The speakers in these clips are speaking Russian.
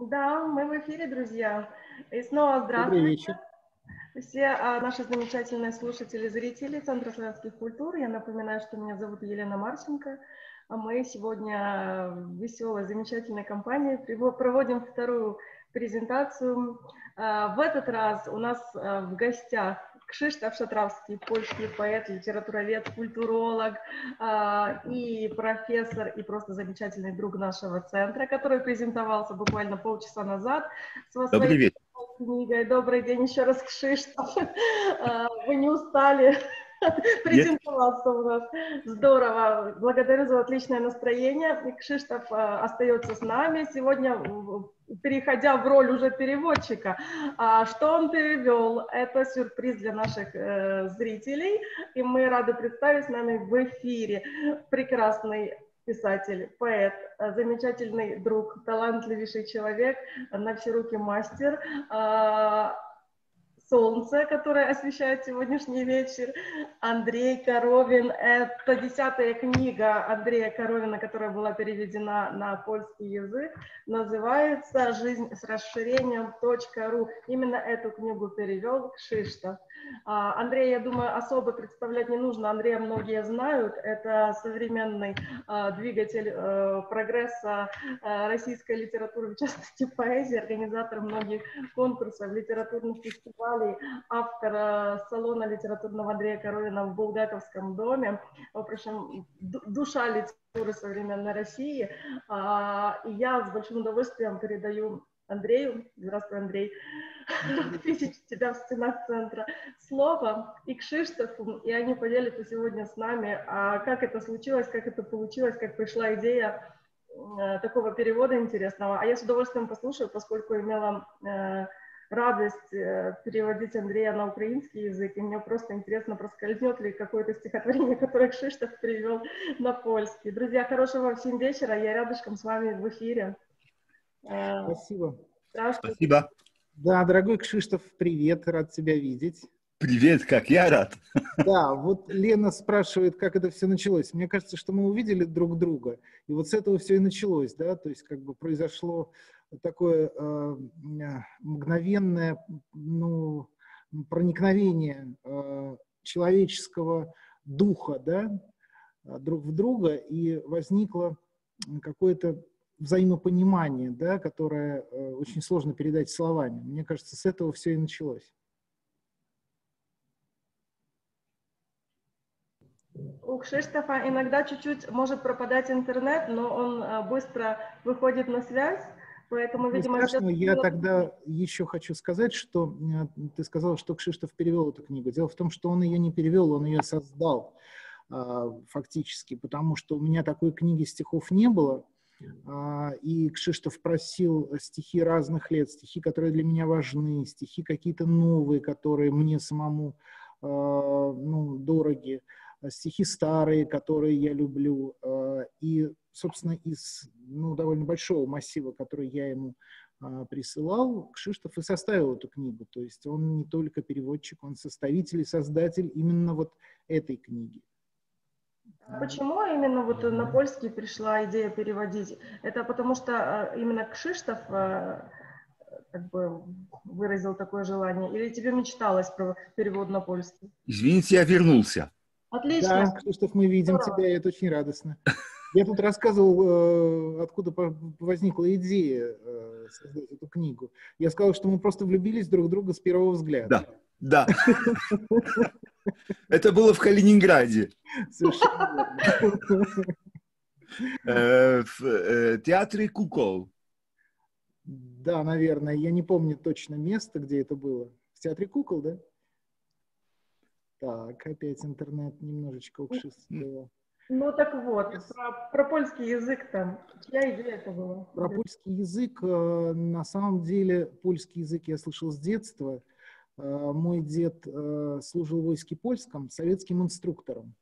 Да, мы в эфире, друзья. И снова здравствуйте. Добрый вечер. Все а, наши замечательные слушатели, зрители Центра славянских культур. Я напоминаю, что меня зовут Елена Марченко. А мы сегодня в веселой, замечательной компании проводим вторую презентацию. А, в этот раз у нас а, в гостях Кшиштоф Шатравский, польский поэт, литературовед, культуролог э, и профессор, и просто замечательный друг нашего центра, который презентовался буквально полчаса назад со своей книгой. Добрый день еще раз, Кшиштоф. Э, вы не устали презентоваться у нас. Здорово. Благодарю за отличное настроение. Кшиштоф э, остается с нами. Сегодня переходя в роль уже переводчика. А что он перевел, это сюрприз для наших э, зрителей, и мы рады представить с нами в эфире прекрасный писатель, поэт, э, замечательный друг, талантливейший человек, на все руки мастер, э, солнце, которое освещает сегодняшний вечер. Андрей Коровин. Это десятая книга Андрея Коровина, которая была переведена на польский язык. Называется «Жизнь с расширением .ру». Именно эту книгу перевел Кшиштов. А, Андрея, я думаю, особо представлять не нужно. Андрея многие знают. Это современный а, двигатель э, прогресса э, российской литературы, в частности поэзии, организатор многих конкурсов, литературных фестивалей, автор э, салона литературного Андрея Коровина в Булгаковском доме. В общем, душа литературы современной России. А, и я с большим удовольствием передаю Андрею, здравствуй, Андрей, видеть тебя в стенах центра, слово и к Шиштофу, и они поделятся сегодня с нами, а как это случилось, как это получилось, как пришла идея э, такого перевода интересного. А я с удовольствием послушаю, поскольку имела э, радость э, переводить Андрея на украинский язык, и мне просто интересно, проскользнет ли какое-то стихотворение, которое Кшиштоф перевел на польский. Друзья, хорошего всем вечера, я рядышком с вами в эфире. Э, Спасибо. Спасибо. Да, дорогой Кшиштов, привет, рад тебя видеть. Привет, как я рад. Да, вот Лена спрашивает, как это все началось. Мне кажется, что мы увидели друг друга, и вот с этого все и началось, да, то есть как бы произошло такое э, мгновенное, ну, проникновение э, человеческого духа, да, друг в друга, и возникло какое-то взаимопонимание, да, которое э, очень сложно передать словами. Мне кажется, с этого все и началось. У Кшиштофа иногда чуть-чуть может пропадать интернет, но он э, быстро выходит на связь, поэтому, видимо... Страшно, я тогда еще хочу сказать, что э, ты сказал, что Кшиштоф перевел эту книгу. Дело в том, что он ее не перевел, он ее создал фактически, потому что у меня такой книги стихов не было, и Кшиштов просил стихи разных лет, стихи, которые для меня важны, стихи какие-то новые, которые мне самому а, ну, дороги, стихи старые, которые я люблю. А, и, собственно, из ну, довольно большого массива, который я ему присылал, Кшиштов и составил эту книгу. То есть он не только переводчик, он составитель и создатель именно вот этой книги. Почему именно вот на польский пришла идея переводить? Это потому что э, именно Кшиштов э, как бы выразил такое желание? Или тебе мечталось про перевод на польский? Извините, я вернулся. Отлично. Да, Кшиштов, мы видим Здорово. тебя, и это очень радостно. Я тут рассказывал, э, откуда возникла идея создать эту книгу. Я сказал, что мы просто влюбились друг в друга с первого взгляда. Да. Да. Это было в Калининграде. Э, в э, театре Кукол. Да, наверное. Я не помню точно место, где это было. В театре Кукол, да? Так, опять интернет немножечко укшистый. Ну так вот, про, про польский язык там, чья идея это была? Про польский язык, э, на самом деле, польский язык я слышал с детства. Э, мой дед э, служил в войске польском советским инструктором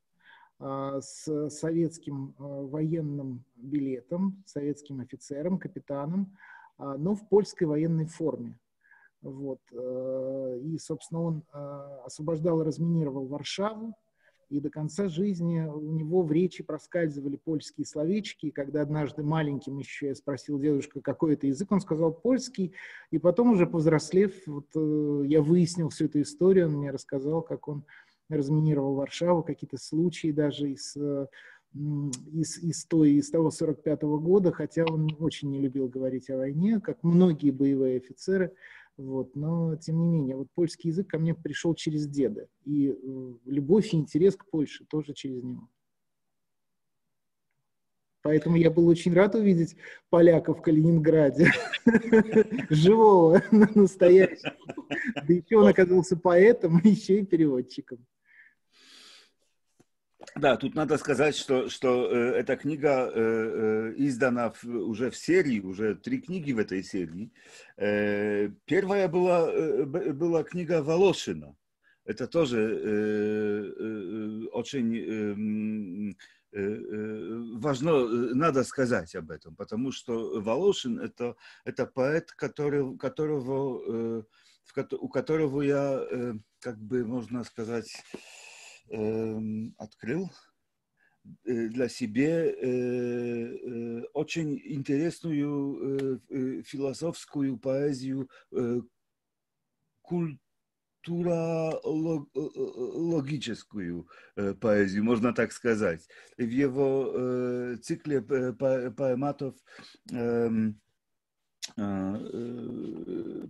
э, с советским военным билетом, советским офицером, капитаном, но в польской военной форме. Вот. И, собственно, он освобождал и разминировал Варшаву, и до конца жизни у него в речи проскальзывали польские словечки. И когда однажды маленьким еще я спросил дедушка, какой это язык, он сказал польский. И потом уже повзрослев, вот, э, я выяснил всю эту историю, он мне рассказал, как он разминировал Варшаву, какие-то случаи даже из, э, из, из, той, из того 45 -го года, хотя он очень не любил говорить о войне, как многие боевые офицеры. Вот, но, тем не менее, вот польский язык ко мне пришел через деда. И э, любовь и интерес к Польше тоже через него. Поэтому я был очень рад увидеть поляка в Калининграде. Живого, настоящего. Да еще он оказался поэтом, еще и переводчиком. Да, тут надо сказать, что, что э, эта книга э, э, издана в, уже в серии, уже три книги в этой серии. Э, первая была, э, была книга Волошина. Это тоже э, э, очень э, э, э важно, надо сказать об этом, потому что Волошин это, это поэт, который, которого, э, у которого я, э, как бы можно сказать, Эм, открыл э, для себя э, э, очень интересную философскую поэзию, культурологическую поэзию, можно так сказать. В его цикле поэматов эм,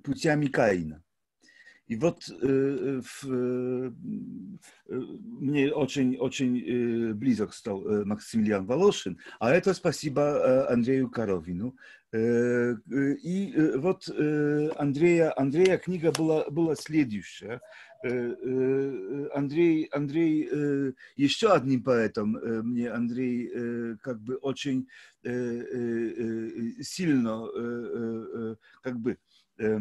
«Путями Каина». И вот э, в, э, мне очень, очень э, близок стал э, Максимилиан Волошин, а это спасибо э, Андрею Коровину. Э, э, и э, вот э, Андрея, Андрея книга была, была следующая. Э, э, Андрей, Андрей э, еще одним поэтом э, мне Андрей э, как бы очень э, э, сильно э, э, как бы э,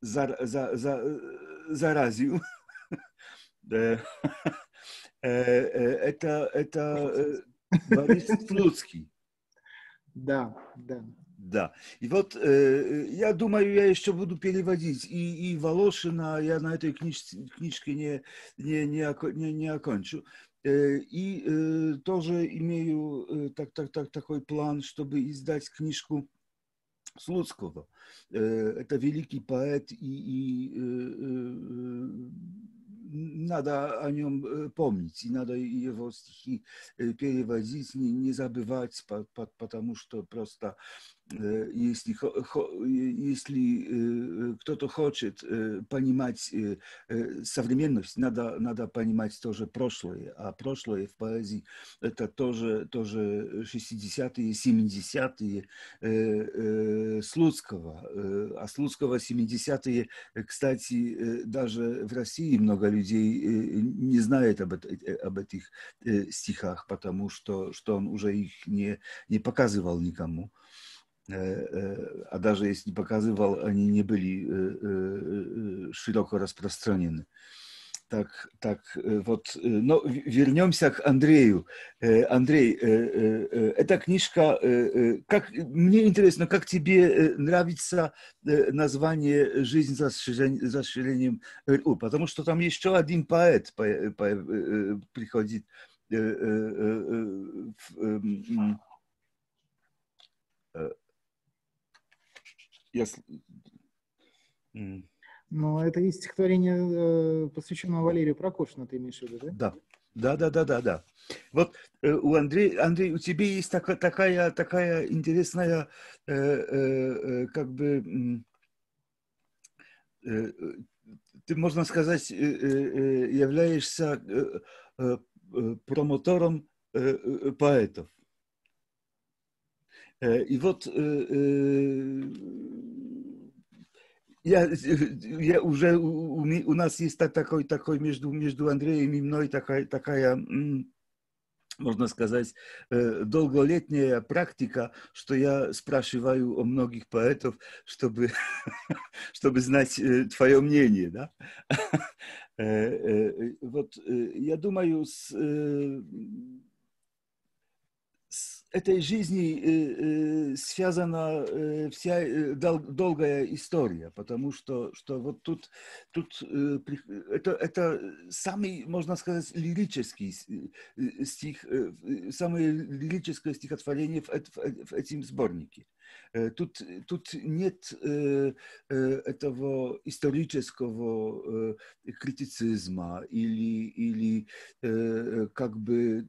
za, za, za, zaraził. это, это Борис Слуцкий. Да, да. Да. И вот э, я думаю, я еще буду переводить и, и Волошина, я на этой книж, книжке не, не, не, не, не окончу. Э, и э, тоже имею э, так, так, так, такой план, чтобы издать книжку Слуцкого. Э, это великий поэт, и, и э, э, надо о нем помнить, и надо его стихи переводить, не, не забывать, потому что просто Э, если, если э, кто-то хочет э, понимать современность, надо, надо понимать тоже прошлое. А прошлое в поэзии это тоже, тоже 60-е, 70-е Слуцкого. А Слуцкого 70-е, кстати, даже в России много людей не знает об, об этих стихах, потому что, что он уже их не, не показывал никому. Э, э, а даже если показывал, они не были э, широко распространены. Так, так, вот, но вернемся к Андрею. Андрей, эта книжка, как, мне интересно, как тебе нравится название «Жизнь за расширением РУ», потому что там еще один поэт приходит я... Но это есть стихотворение, э, посвященное Валерию Прокофьевну, ты имеешь в виду, да? Да, да, да, да, да. Вот э, у Андрея, Андрей, у тебя есть такая, такая, такая интересная, э, э, как бы, э, ты, можно сказать, э, являешься промотором поэтов. И вот я, я уже у, у нас есть такой, такой между, между Андреем и мной такая, такая можно сказать, долголетняя практика, что я спрашиваю о многих поэтов, чтобы, чтобы знать твое мнение. Да? Вот я думаю, с этой жизни э, э, связана э, вся дол, долгая история, потому что, что вот тут, тут это, это самый, можно сказать, лирический стих, самое лирическое стихотворение в, в, в этом сборнике. Э, тут, тут нет э, э, этого исторического критицизма или, или как бы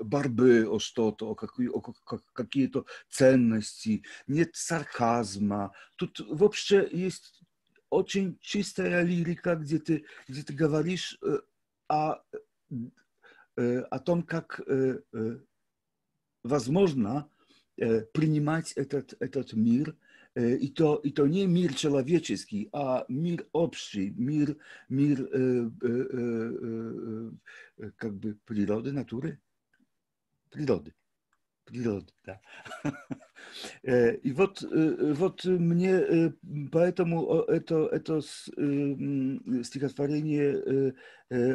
борьбы о что-то, о, о какие-то ценности, нет сарказма. Тут вообще есть очень чистая лирика, где ты, где ты говоришь о, о том, как возможно Э, принимать этот, этот мир, э, и то, и то не мир человеческий, а мир общий, мир, мир э, э, э, как бы природы, натуры, природы природы, да. Э, и вот, э, вот мне э, поэтому это, это стихотворение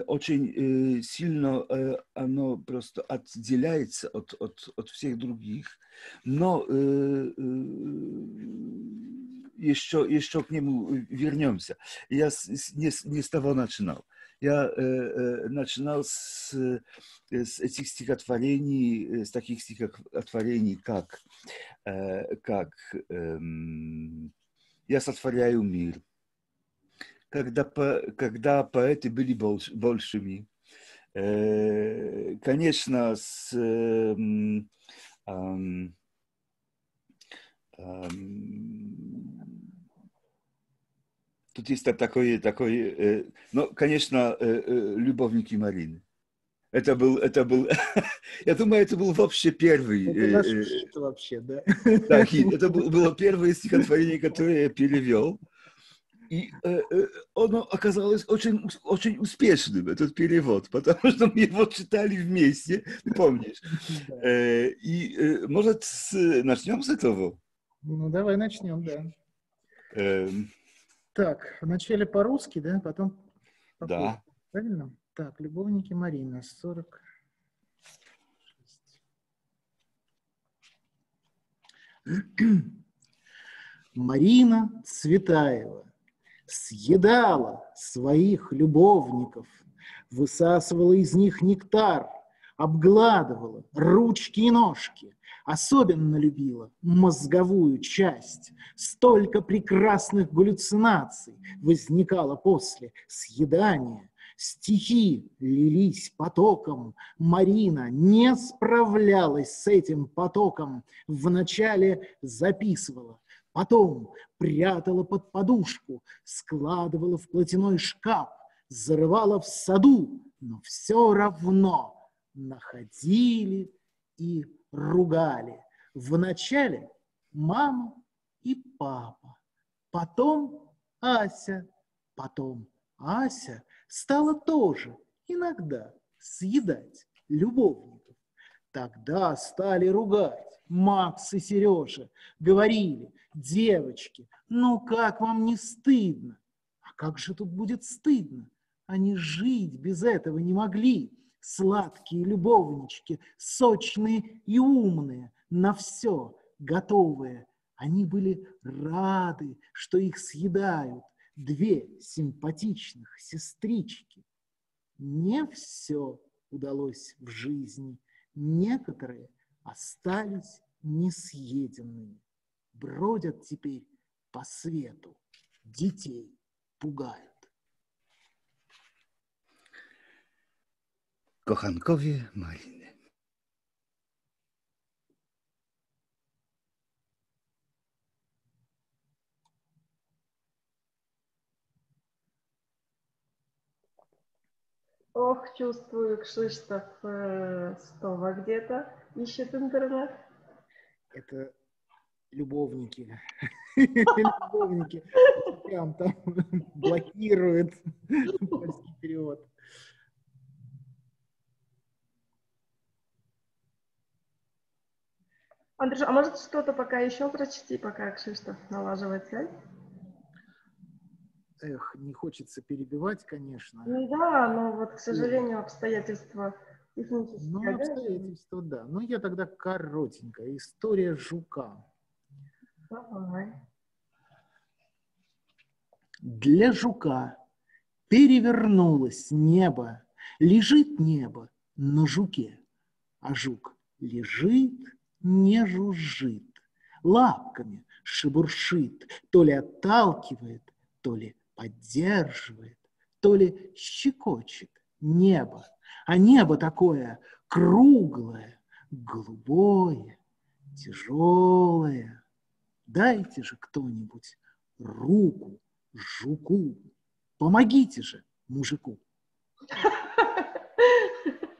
очень сильно, оно просто отделяется от, от, от всех других, но еще, еще к нему вернемся. Я не, не с того начинал я э, э, начинал с, э, с этих стихотворений, с таких стихотворений, как, э, как э, «Я сотворяю мир», когда, по, когда поэты были больш, большими. Э, конечно, с... Э, э, э, Тут есть такой, такой э, ну, конечно, э, э, любовники Марины. Это был, это был, я думаю, это был вообще первый. Это наш хит вообще, да? Да, хит. Это было первое стихотворение, которое я перевел. И э, оно оказалось очень, очень успешным, этот перевод, потому что мы его читали вместе, помнишь. Э, и, э, может, с, начнем с этого? Ну, давай начнем, да. Эм, так, вначале по-русски, да, потом по Да. Правильно? Так, любовники Марина, 40. Марина Цветаева съедала своих любовников, высасывала из них нектар, обгладывала ручки и ножки, особенно любила мозговую часть. Столько прекрасных галлюцинаций возникало после съедания. Стихи лились потоком. Марина не справлялась с этим потоком. Вначале записывала, потом прятала под подушку, складывала в платяной шкаф, зарывала в саду, но все равно находили и ругали. Вначале мама и папа, потом Ася, потом Ася стала тоже иногда съедать любовников. Тогда стали ругать Макс и Сережа, говорили, девочки, ну как вам не стыдно? А как же тут будет стыдно? Они жить без этого не могли сладкие любовнички, сочные и умные, на все готовые. Они были рады, что их съедают две симпатичных сестрички. Не все удалось в жизни, некоторые остались несъеденными. Бродят теперь по свету, детей пугают. Kochankowie Maliny. Ох, чувствую, Кшиштоф э, снова где-то ищет интернет. Это любовники. Любовники. Прям там блокируют польский перевод. Андрюш, а может что-то пока еще прочти, пока Кшиштоф налаживает связь? Эх, не хочется перебивать, конечно. Ну да, но вот, к сожалению, обстоятельства Ну, обстоятельства, да. Ну, я тогда коротенько. История жука. Давай. Для жука перевернулось небо, лежит небо на жуке, а жук лежит, не жужжит, лапками шебуршит, то ли отталкивает, то ли поддерживает, то ли щекочет небо. А небо такое круглое, голубое, тяжелое. Дайте же кто-нибудь руку жуку. Помогите же мужику.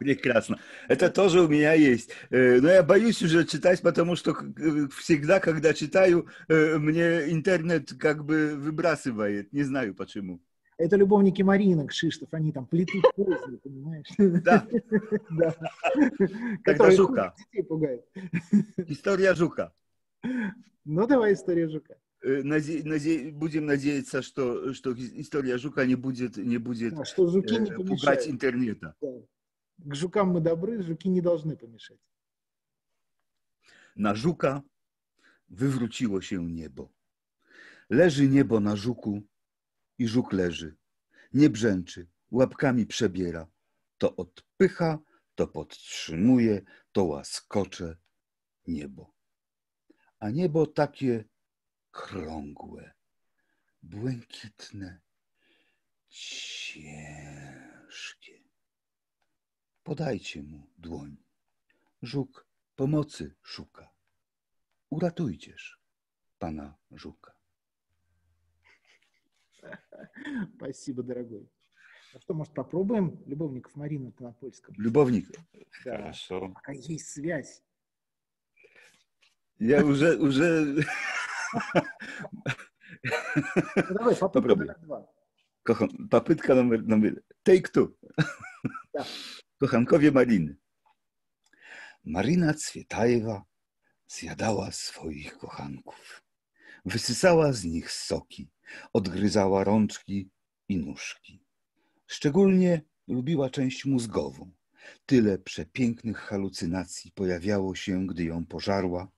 Прекрасно. Это тоже у меня есть. Э, но я боюсь уже читать, потому что э, всегда, когда читаю, э, мне интернет как бы выбрасывает. Не знаю почему. Это любовники Марина Кшиштов, они там плетут козни, понимаешь? Да. Да. Тогда жука. детей пугают. История жука. Ну, давай история жука. Наде, наде, будем надеяться, что, что история жука не будет, не будет Да, что жуки не пугать интернета. Да. К жукам мы добры, жуки не должны помешать. Na żuka wywróciło się niebo. Leży niebo na żuku i żuk leży. Nie brzęczy, łapkami przebiera. To odpycha, to podtrzymuje, to łaskocze niebo. A niebo takie krągłe, błękitne, ciężkie. Podajcie mu dłoń. Żuk pomocy szuka. Uratujcież pana żuka. Спасибо, дорогой. А что, может, попробуем любовников Марины на польском? Любовник. Да. Хорошо. Пока есть связь. Я уже, уже Ну, давай, попробуй Попробуй. номер два. papytka numer, numer take two. Tak. Kochankowie Mariny. Marina Cwietajewa zjadała swoich kochanków. Wysysała z nich soki, odgryzała rączki i nóżki. Szczególnie lubiła część mózgową. Tyle przepięknych halucynacji pojawiało się, gdy ją pożarła.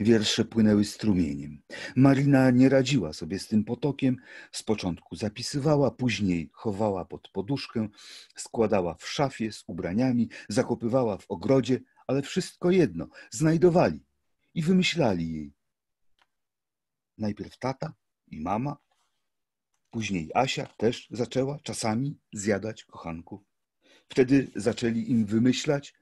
Wiersze płynęły strumieniem. Marina nie radziła sobie z tym potokiem. Z początku zapisywała, później chowała pod poduszkę, składała w szafie z ubraniami, zakopywała w ogrodzie, ale wszystko jedno znajdowali i wymyślali jej. Najpierw tata i mama, później Asia też zaczęła czasami zjadać kochanków. Wtedy zaczęli im wymyślać.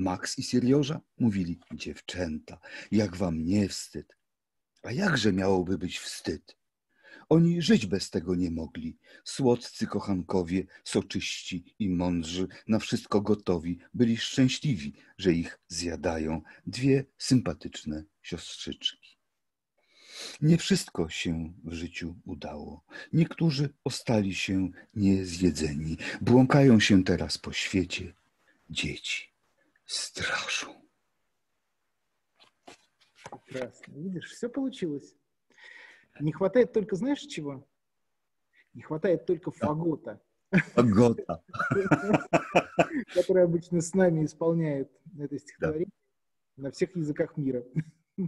Max i Siriorza mówili: Dziewczęta, jak wam nie wstyd. A jakże miałoby być wstyd? Oni żyć bez tego nie mogli. Słodcy kochankowie, soczyści i mądrzy, na wszystko gotowi, byli szczęśliwi, że ich zjadają dwie sympatyczne siostrzyczki. Nie wszystko się w życiu udało. Niektórzy ostali się niezjedzeni. Błąkają się teraz po świecie. Dzieci straszą. Прекрасно. Видишь, все получилось. Не хватает только, знаешь, чего? Не хватает только фагота, Погода. который обычно с нами исполняет это стихотворение на всех языках мира.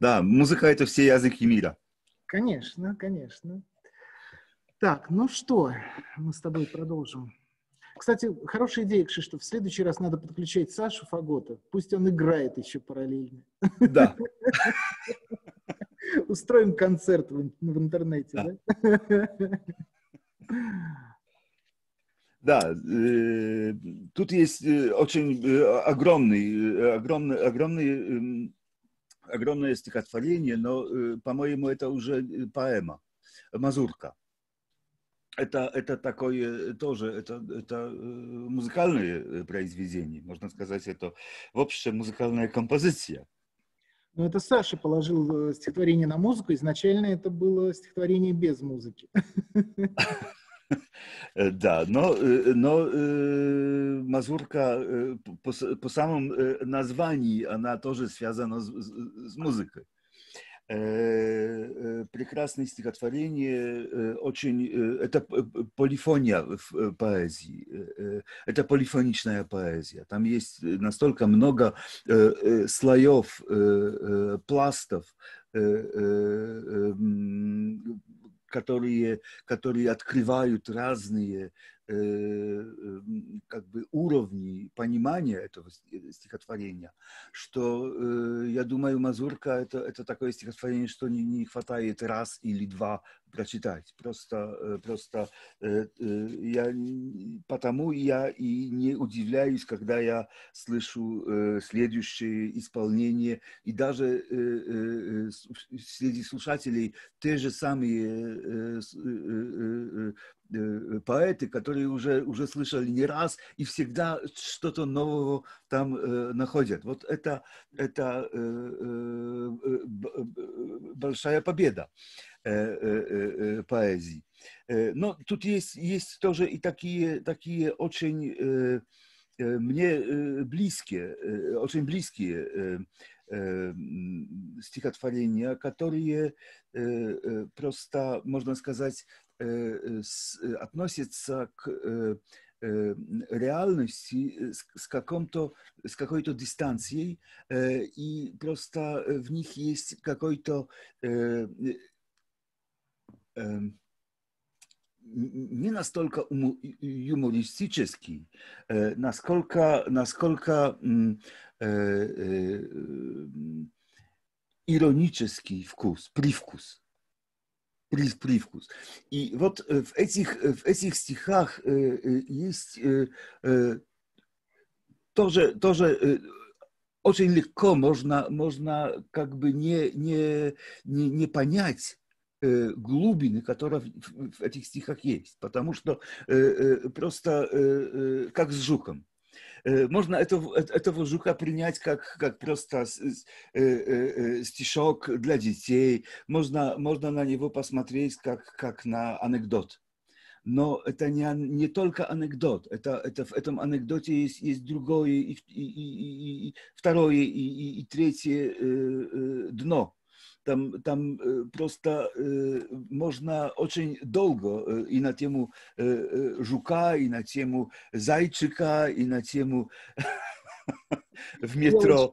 Да, музыка это все языки мира. Конечно, конечно. Так, ну что, мы с тобой продолжим. Кстати, хорошая идея, Кшиштоф. В следующий раз надо подключать Сашу Фагота. Пусть он играет еще параллельно. Да. Устроим концерт в, ин- в интернете, да? Да, э, тут есть э, очень э, огромный, огромный, огромный, эм, огромное стихотворение, но, по-моему, это уже поэма, Мазурка. Это, это такое тоже, это, это э, музыкальное э, произведение, можно сказать, это вообще музыкальная композиция. Но это Саша положил э, стихотворение на музыку. Изначально это было стихотворение без музыки. Э, Да, но, э, но э, мазурка э, по, по самому э, названию, она тоже связана с- с музыкой. Прекрасное стихотворение, очень, это полифония в поэзии, это полифоничная поэзия. Там есть настолько много слоев, пластов, которые, которые открывают разные Э, как бы уровни понимания этого стихотворения, что э, я думаю, Мазурка это, это такое стихотворение, что не, не хватает раз или два прочитать. Просто, э, просто я, потому я и не удивляюсь, когда я слышу следующее исполнение, и даже среди слушателей те же самые Э, поэты, которые уже, уже слышали не раз и всегда что-то нового там э, находят. Вот это, это э, э, э большая победа э, поэзии. Но тут есть, есть тоже и такие, такие очень мне близкие, очень близкие стихотворения, которые просто, можно сказать, Э, э, относится к э, реальности с, каком-то, с какой-то дистанцией, и просто в них есть какой-то не настолько юмористический, насколько, насколько иронический вкус, привкус привкус. И вот э, в этих, э, в этих стихах э, есть тоже, тоже очень легко можно, можно как бы не, не, не, не понять глубины, которые в этих стихах есть, потому что просто как с жуком. Э, можно этого, этого жука принять как, как просто э, э, стишок для детей, можно, можно на него посмотреть как, как на анекдот. Но это не, не только анекдот, это, это, в этом анекдоте есть, есть другое, и, и, и, и второе, и, и, и третье дно там, там просто można очень долго и на тему жука, и на тему зайчика, и на тему в метро.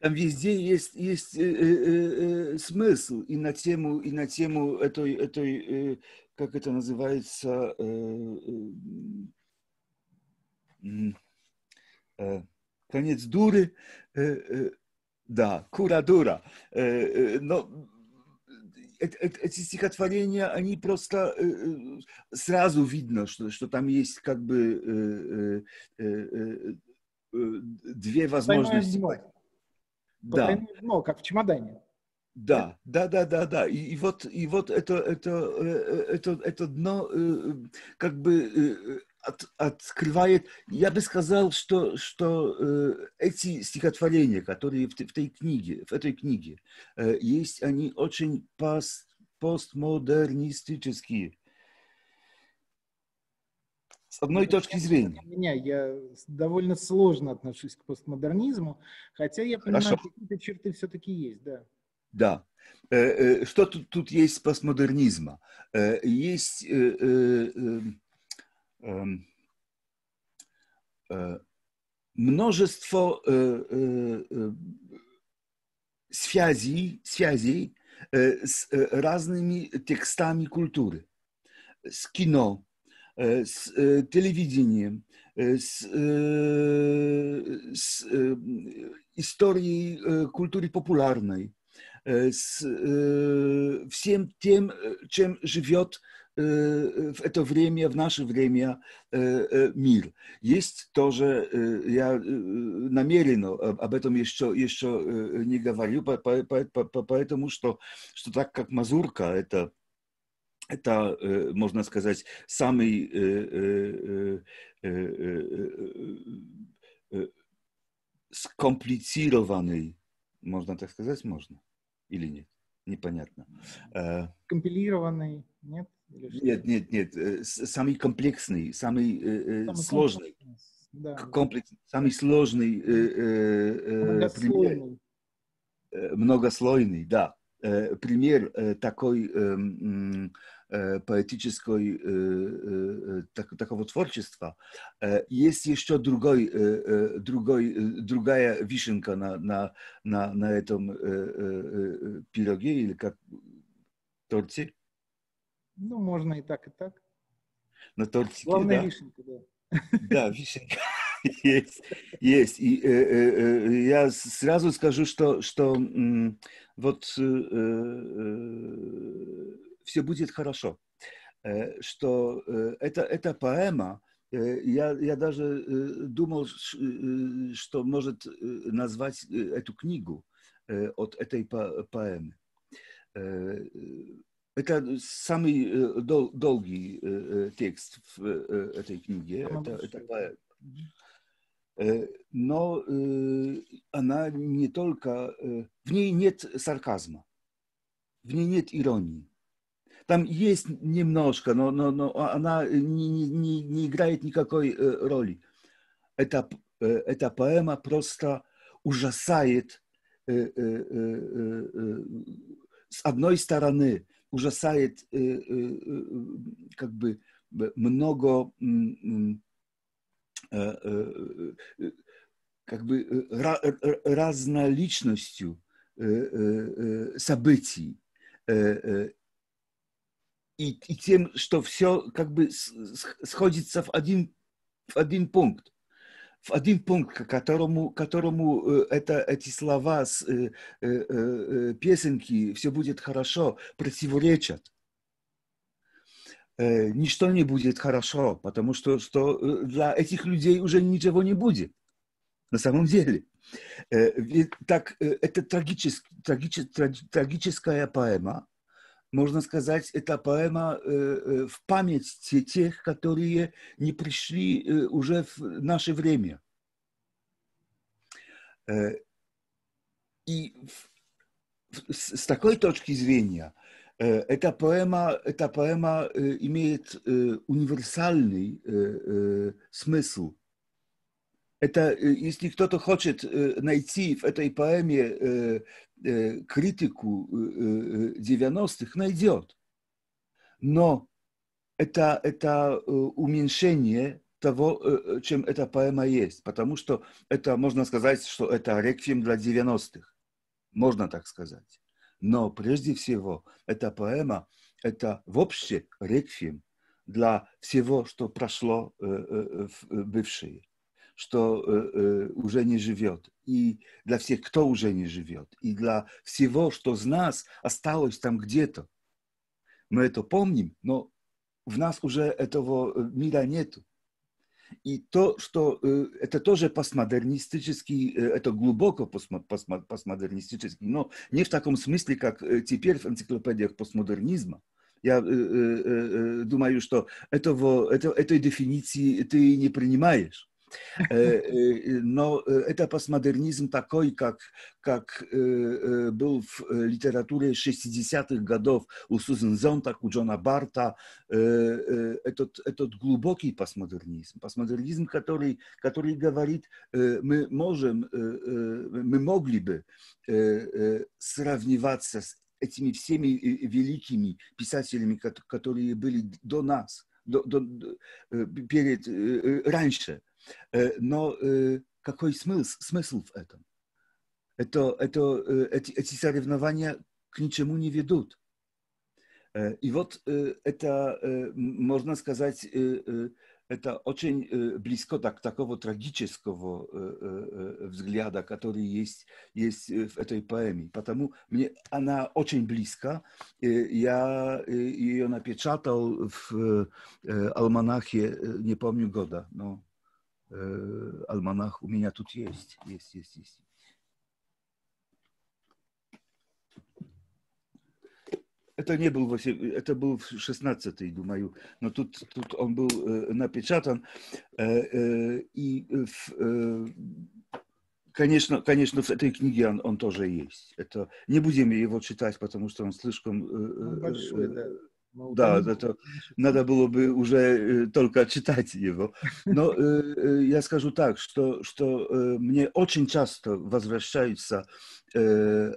Там везде есть, есть э, э, э, смысл и на тему, и на тему этой, этой э, как это называется, э, э, конец дуры, э, э, да, кура дура. Э, но эти стихотворения, они просто сразу видно, что, что там есть как бы две возможности. Да. Дно, как в чемодане. Да, да, да, да, да. И, и вот, и вот это, это, это, это дно как бы от, открывает, я бы сказал, что, что э, эти стихотворения, которые в, в, этой книге, в этой книге э, есть, они очень пост, постмодернистические. С одной точки зрения. Меня, я довольно сложно отношусь к постмодернизму, хотя я понимаю, Хорошо. какие-то черты все-таки есть, да. Да. Э, э, что тут, тут есть постмодернизма? Э, есть Эм, э, множество э, э, связей, связей с разными текстами культуры, с кино, с телевидением, с, с историей культуры популярной, с всем тем, чем живет в это время, в наше время мир. Есть тоже, я намеренно об этом еще, еще не говорю, поэтому что, что так как Мазурка это это, можно сказать, самый скомплицированный, можно так сказать, можно или нет? Непонятно. Компилированный, нет? Нет, нет, нет. Самый комплексный, самый, самый сложный. да. комплекс, самый сложный многослойный. пример, многослойный, да, пример такой поэтической, так, такого творчества. Есть еще другой, другой, другая вишенка на, на, на, на этом пироге или как торте. Ну, можно и так, и так. На тортике, Главная да? вишенка, да. Да, вишенка есть, есть. И э, э, э, я сразу скажу, что, что вот э, э, все будет хорошо. Э, что э, это, эта поэма, э, я, я даже э, думал, ш- э, что может назвать эту книгу э, от этой по- поэмы. Э, это самый э, дол- долгий э, э, текст в э, этой книге. Это, это. Э, Но э, она не только... э, В ней нет сарказма, в ней нет иронии. Там есть немножко, но, но, но она не, не, не- играет никакой э, роли. Эта, э, эта поэма просто ужасает э, э, э, э, э, с одной стороны ужасает э, э, э, как бы много как бы разноличностью событий и, и тем, что все как бы сходится в один, в один пункт. Один пункт, которому, которому э, это, эти слова с э, э, э, песенки «Все будет хорошо» противоречат. Э, Ничто не будет хорошо, потому что, что э, для этих людей уже ничего не будет на самом деле. Э, Так, э, это трагичес- трагичес- траг- трагическая поэма, можно сказать, это поэма э, э, в память те- тех, которые не пришли э, уже в наше время. И с такой точки зрения эта поэма, эта поэма имеет универсальный смысл. Это, если кто-то хочет найти в этой поэме критику э, э, 90-х, найдет. Но это, это э, уменьшение того, э, чем эта поэма есть. Потому что это, можно сказать, что это реквием для 90-х. Можно так сказать. Но прежде всего, эта поэма – это вообще реквием для всего, что прошло э, э, в э, бывшее, что э, э, уже не живет, и для всех, кто уже не живет, и для всего, что с нас осталось там где-то. Мы это помним, но в нас уже этого э, мира нету. И то, что это тоже постмодернистический, это глубоко постмо- постмо- постмодернистический, но не в таком смысле, как теперь в энциклопедиях постмодернизма. Я думаю, что этого, это, этой дефиниции ты не принимаешь. Э, э, Но э, это постмодернизм такой, как, как был в литературе 60-х годов у Сузан Зонтак, у Джона Барта. Этот, этот глубокий постмодернизм. Постмодернизм, который, который говорит, мы можем, мы могли бы сравниваться с этими всеми великими писателями, кот- которые были до нас, до, до- перед, раньше. Э, Но э, какой смысл, смысл в этом? Это, это, э, эти, эти соревнования к ничему не ведут. И вот это, можно сказать, это очень близко так, такого трагического взгляда, который есть, есть в этой поэме. Потому мне она очень близка. Я ее напечатал в альманахе, э, не помню года, но э, альманах у меня тут есть. Есть, есть, есть. Это не был, восем- это был 16-й, думаю, но тут, тут он был э, напечатан. Э, э, и, э, э, конечно, конечно, в этой книге он, он тоже есть. Это, не будем его читать, потому что он слишком... э, Он э, большой, э, да. Ну, да, это надо было бы уже э, только читать его. Но э, э, я скажу так, что, что э, мне очень часто возвращаются э,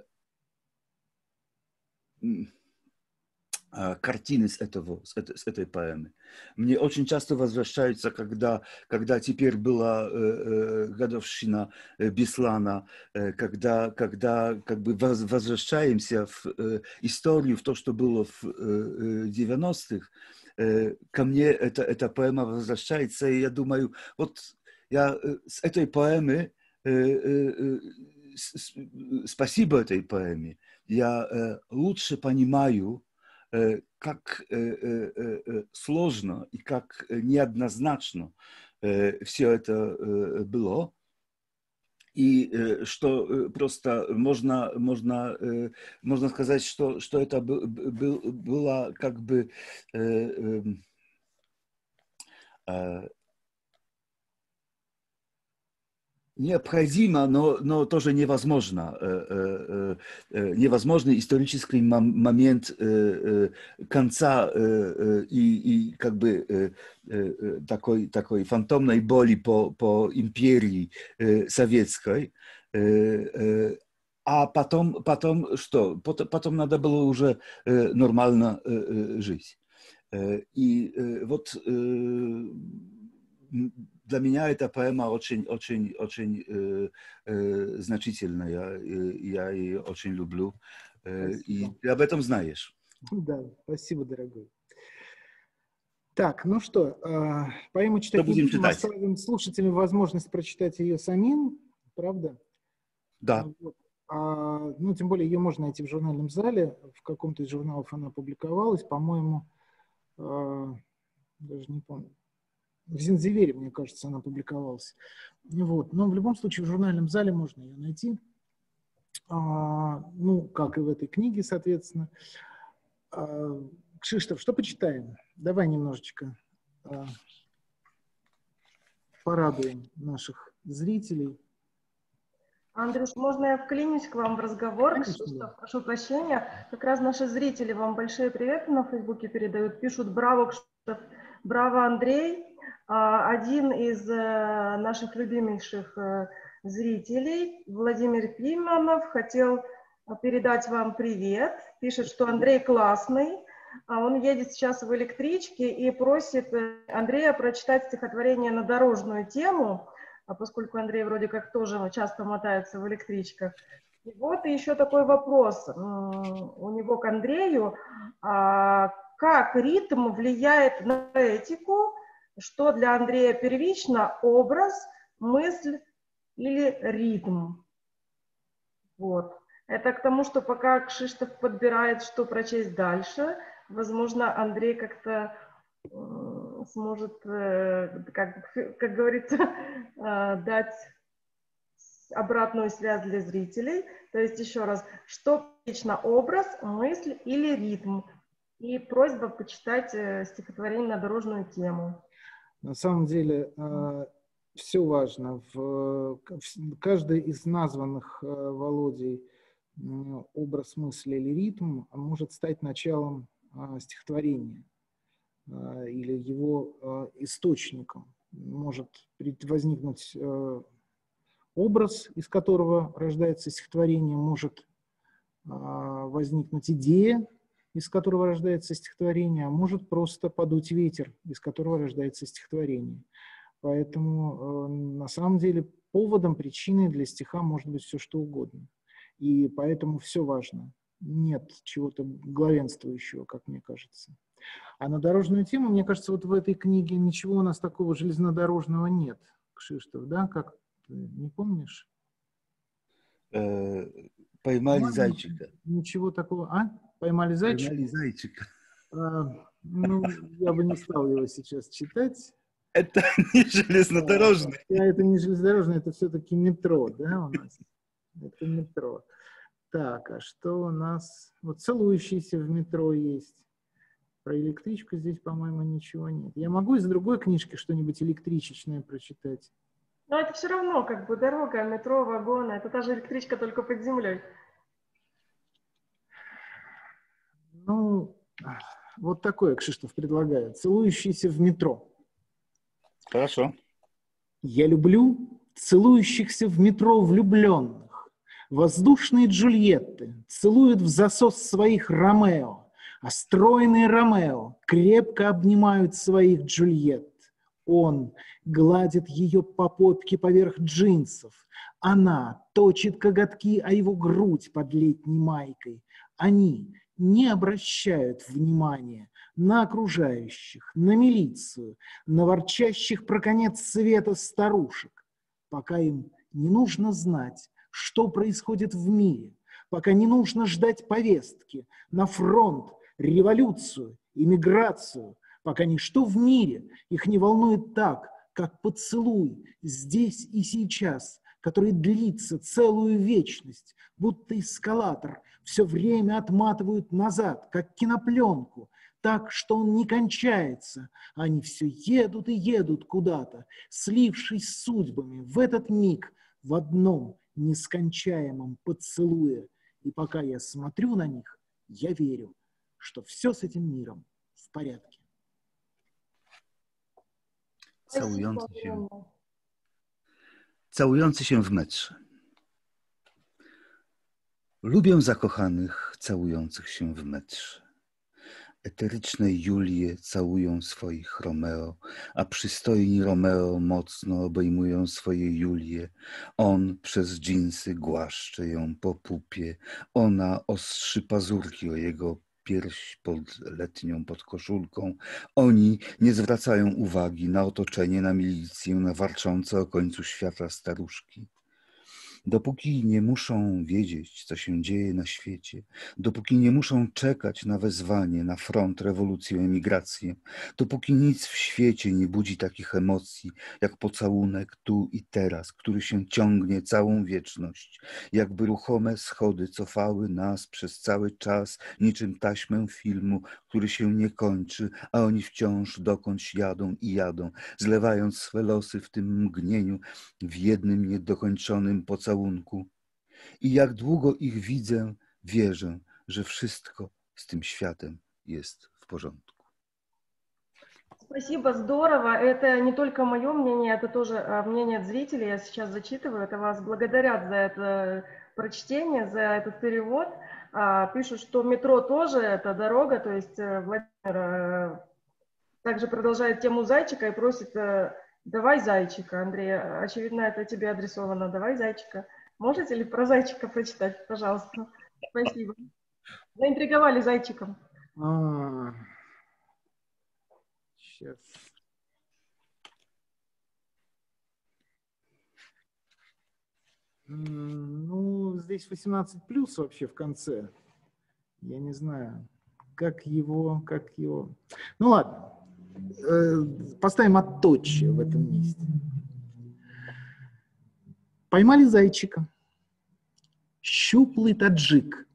картины с, этого, с, этой, с этой поэмы. Мне очень часто возвращаются, когда, когда теперь была э, э, годовщина э, Беслана, э, когда, когда как бы возвращаемся в э, историю, в то, что было в э, 90-х, э, э, ко мне эта, эта поэма возвращается, и я думаю, вот я э, с этой поэмы, э, э, э с, спасибо этой поэме, я э, лучше понимаю, как э, э, сложно и как неоднозначно все это было. И что просто можно, можно, можно сказать, что, что это был, был, было как бы эм, необходимо, но, но тоже невозможно. Э, э, э, невозможный исторический момент конца и, и как бы такой, такой фантомной боли по, по империи советской. А потом, потом что? Потом надо было уже нормально жить. И вот для меня эта поэма очень, очень, очень э, э, значительная. Я ее очень люблю. Э, и ты об этом знаешь. Да, спасибо, дорогой. Так, ну что, э, поэму читать что будем, читать? оставим слушателям возможность прочитать ее самим, правда? Да. Вот. А, ну, тем более ее можно найти в журнальном зале. В каком-то из журналов она публиковалась, по-моему, э, даже не помню, в Зинзивере, мне кажется, она публиковалась. Вот. Но в любом случае в журнальном зале можно ее найти. А, ну, как и в этой книге, соответственно. А, Кшиштоф, что почитаем? Давай немножечко а, порадуем наших зрителей. Андрюш, можно я вклинюсь к вам в разговор? Конечно, прошу прощения. Как раз наши зрители вам большие приветы на Фейсбуке передают. Пишут «Браво, Кшиштоф», «Браво, Андрей». А, один из э, наших любимейших э, зрителей, Владимир Пименов, хотел передать вам привет. Пишет, что Андрей классный. А он едет сейчас в электричке и просит э, Андрея прочитать стихотворение на дорожную тему, а поскольку Андрей вроде как тоже часто мотается в электричках. И вот еще такой вопрос у него к Андрею. Как ритм влияет на этику что для Андрея первично образ, мысль или ритм. Вот. Это к тому, что пока Кшиштов подбирает, что прочесть дальше, возможно, Андрей как-то сможет, э, как, как говорится, э, дать обратную связь для зрителей. То есть еще раз, что лично образ, мысль или ритм. И просьба почитать э, стихотворение на дорожную тему. На самом деле э, все важно. В, в каждый из названных э, Володей образ мысли или ритм может стать началом э, стихотворения или его источником. Может возникнуть образ, из которого рождается стихотворение, может возникнуть идея, из которого рождается стихотворение, а может просто подуть ветер, из которого рождается стихотворение. Поэтому э, на самом деле поводом, причиной для стиха может быть все что угодно. И поэтому все важно. Нет чего-то главенствующего, как мне кажется. А на дорожную тему, мне кажется, вот в этой книге ничего у нас такого железнодорожного нет, Кшиштов, да? Как ты не помнишь? Э, поймали зайчика. Ничего такого, а? Поймали зайчика? Поймали зайчика. А, ну, я бы не стал его сейчас читать. Это не железнодорожный. А, это не железнодорожный, это все-таки метро, да, у нас? Это метро. Так, а что у нас? Вот целующийся в метро есть. Про электричку здесь, по-моему, ничего нет. Я могу из другой книжки что-нибудь электричечное прочитать? Но это все равно как бы дорога, метро, вагоны. Это та же электричка, только под землей. Ну, Вот такое Кшиштов предлагает. Целующийся в метро. Хорошо. Я люблю целующихся в метро влюбленных. Воздушные Джульетты целуют в засос своих Ромео, а стройные Ромео крепко обнимают своих Джульетт. Он гладит ее по попке поверх джинсов. Она точит коготки о его грудь под летней майкой. Они не обращают внимания на окружающих, на милицию, на ворчащих про конец света старушек, пока им не нужно знать, что происходит в мире, пока не нужно ждать повестки на фронт, революцию, иммиграцию, пока ничто в мире их не волнует так, как поцелуй здесь и сейчас, который длится целую вечность, будто эскалатор все время отматывают назад, как кинопленку, так, что он не кончается. Они все едут и едут куда-то, слившись с судьбами в этот миг в одном нескончаемом поцелуе. И пока я смотрю на них, я верю, что все с этим миром в порядке. Całujący się, całujący się w metrze. Lubię zakochanych całujących się w metrze. Eteryczne Julie całują swoich Romeo, a przystojni Romeo mocno obejmują swoje Julie. On przez dżinsy głaszcze ją po pupie, ona ostrzy pazurki o jego pierś pod letnią podkoszulką. Oni nie zwracają uwagi na otoczenie, na milicję, na warczące o końcu świata staruszki. Dopóki nie muszą wiedzieć, co się dzieje na świecie, dopóki nie muszą czekać na wezwanie, na front, rewolucję, emigrację, dopóki nic w świecie nie budzi takich emocji, jak pocałunek tu i teraz, który się ciągnie całą wieczność, jakby ruchome schody cofały nas przez cały czas, niczym taśmę filmu, który się nie kończy, a oni wciąż dokądś jadą i jadą, zlewając swe losy w tym mgnieniu, w jednym niedokończonym pocałunku pocałunku i jak długo ich widzę, wierzę, że wszystko z tym światem jest w porządku. Спасибо, здорово. Это не только мое мнение, это тоже а, мнение зрителей. Я сейчас зачитываю. Это вас благодарят за это прочтение, за этот перевод. А, пишут, что метро тоже это дорога. То есть э, Владимир э, также продолжает тему зайчика и просит э, давай зайчика, Андрей. Очевидно, это тебе адресовано. Давай зайчика. Можете ли про зайчика прочитать, пожалуйста? Спасибо. Заинтриговали зайчиком. А, сейчас. Ну, здесь 18 плюс вообще в конце. Я не знаю, как его, как его. Ну ладно, поставим отточие в этом месте. Поймали зайчика. Щуплый таджик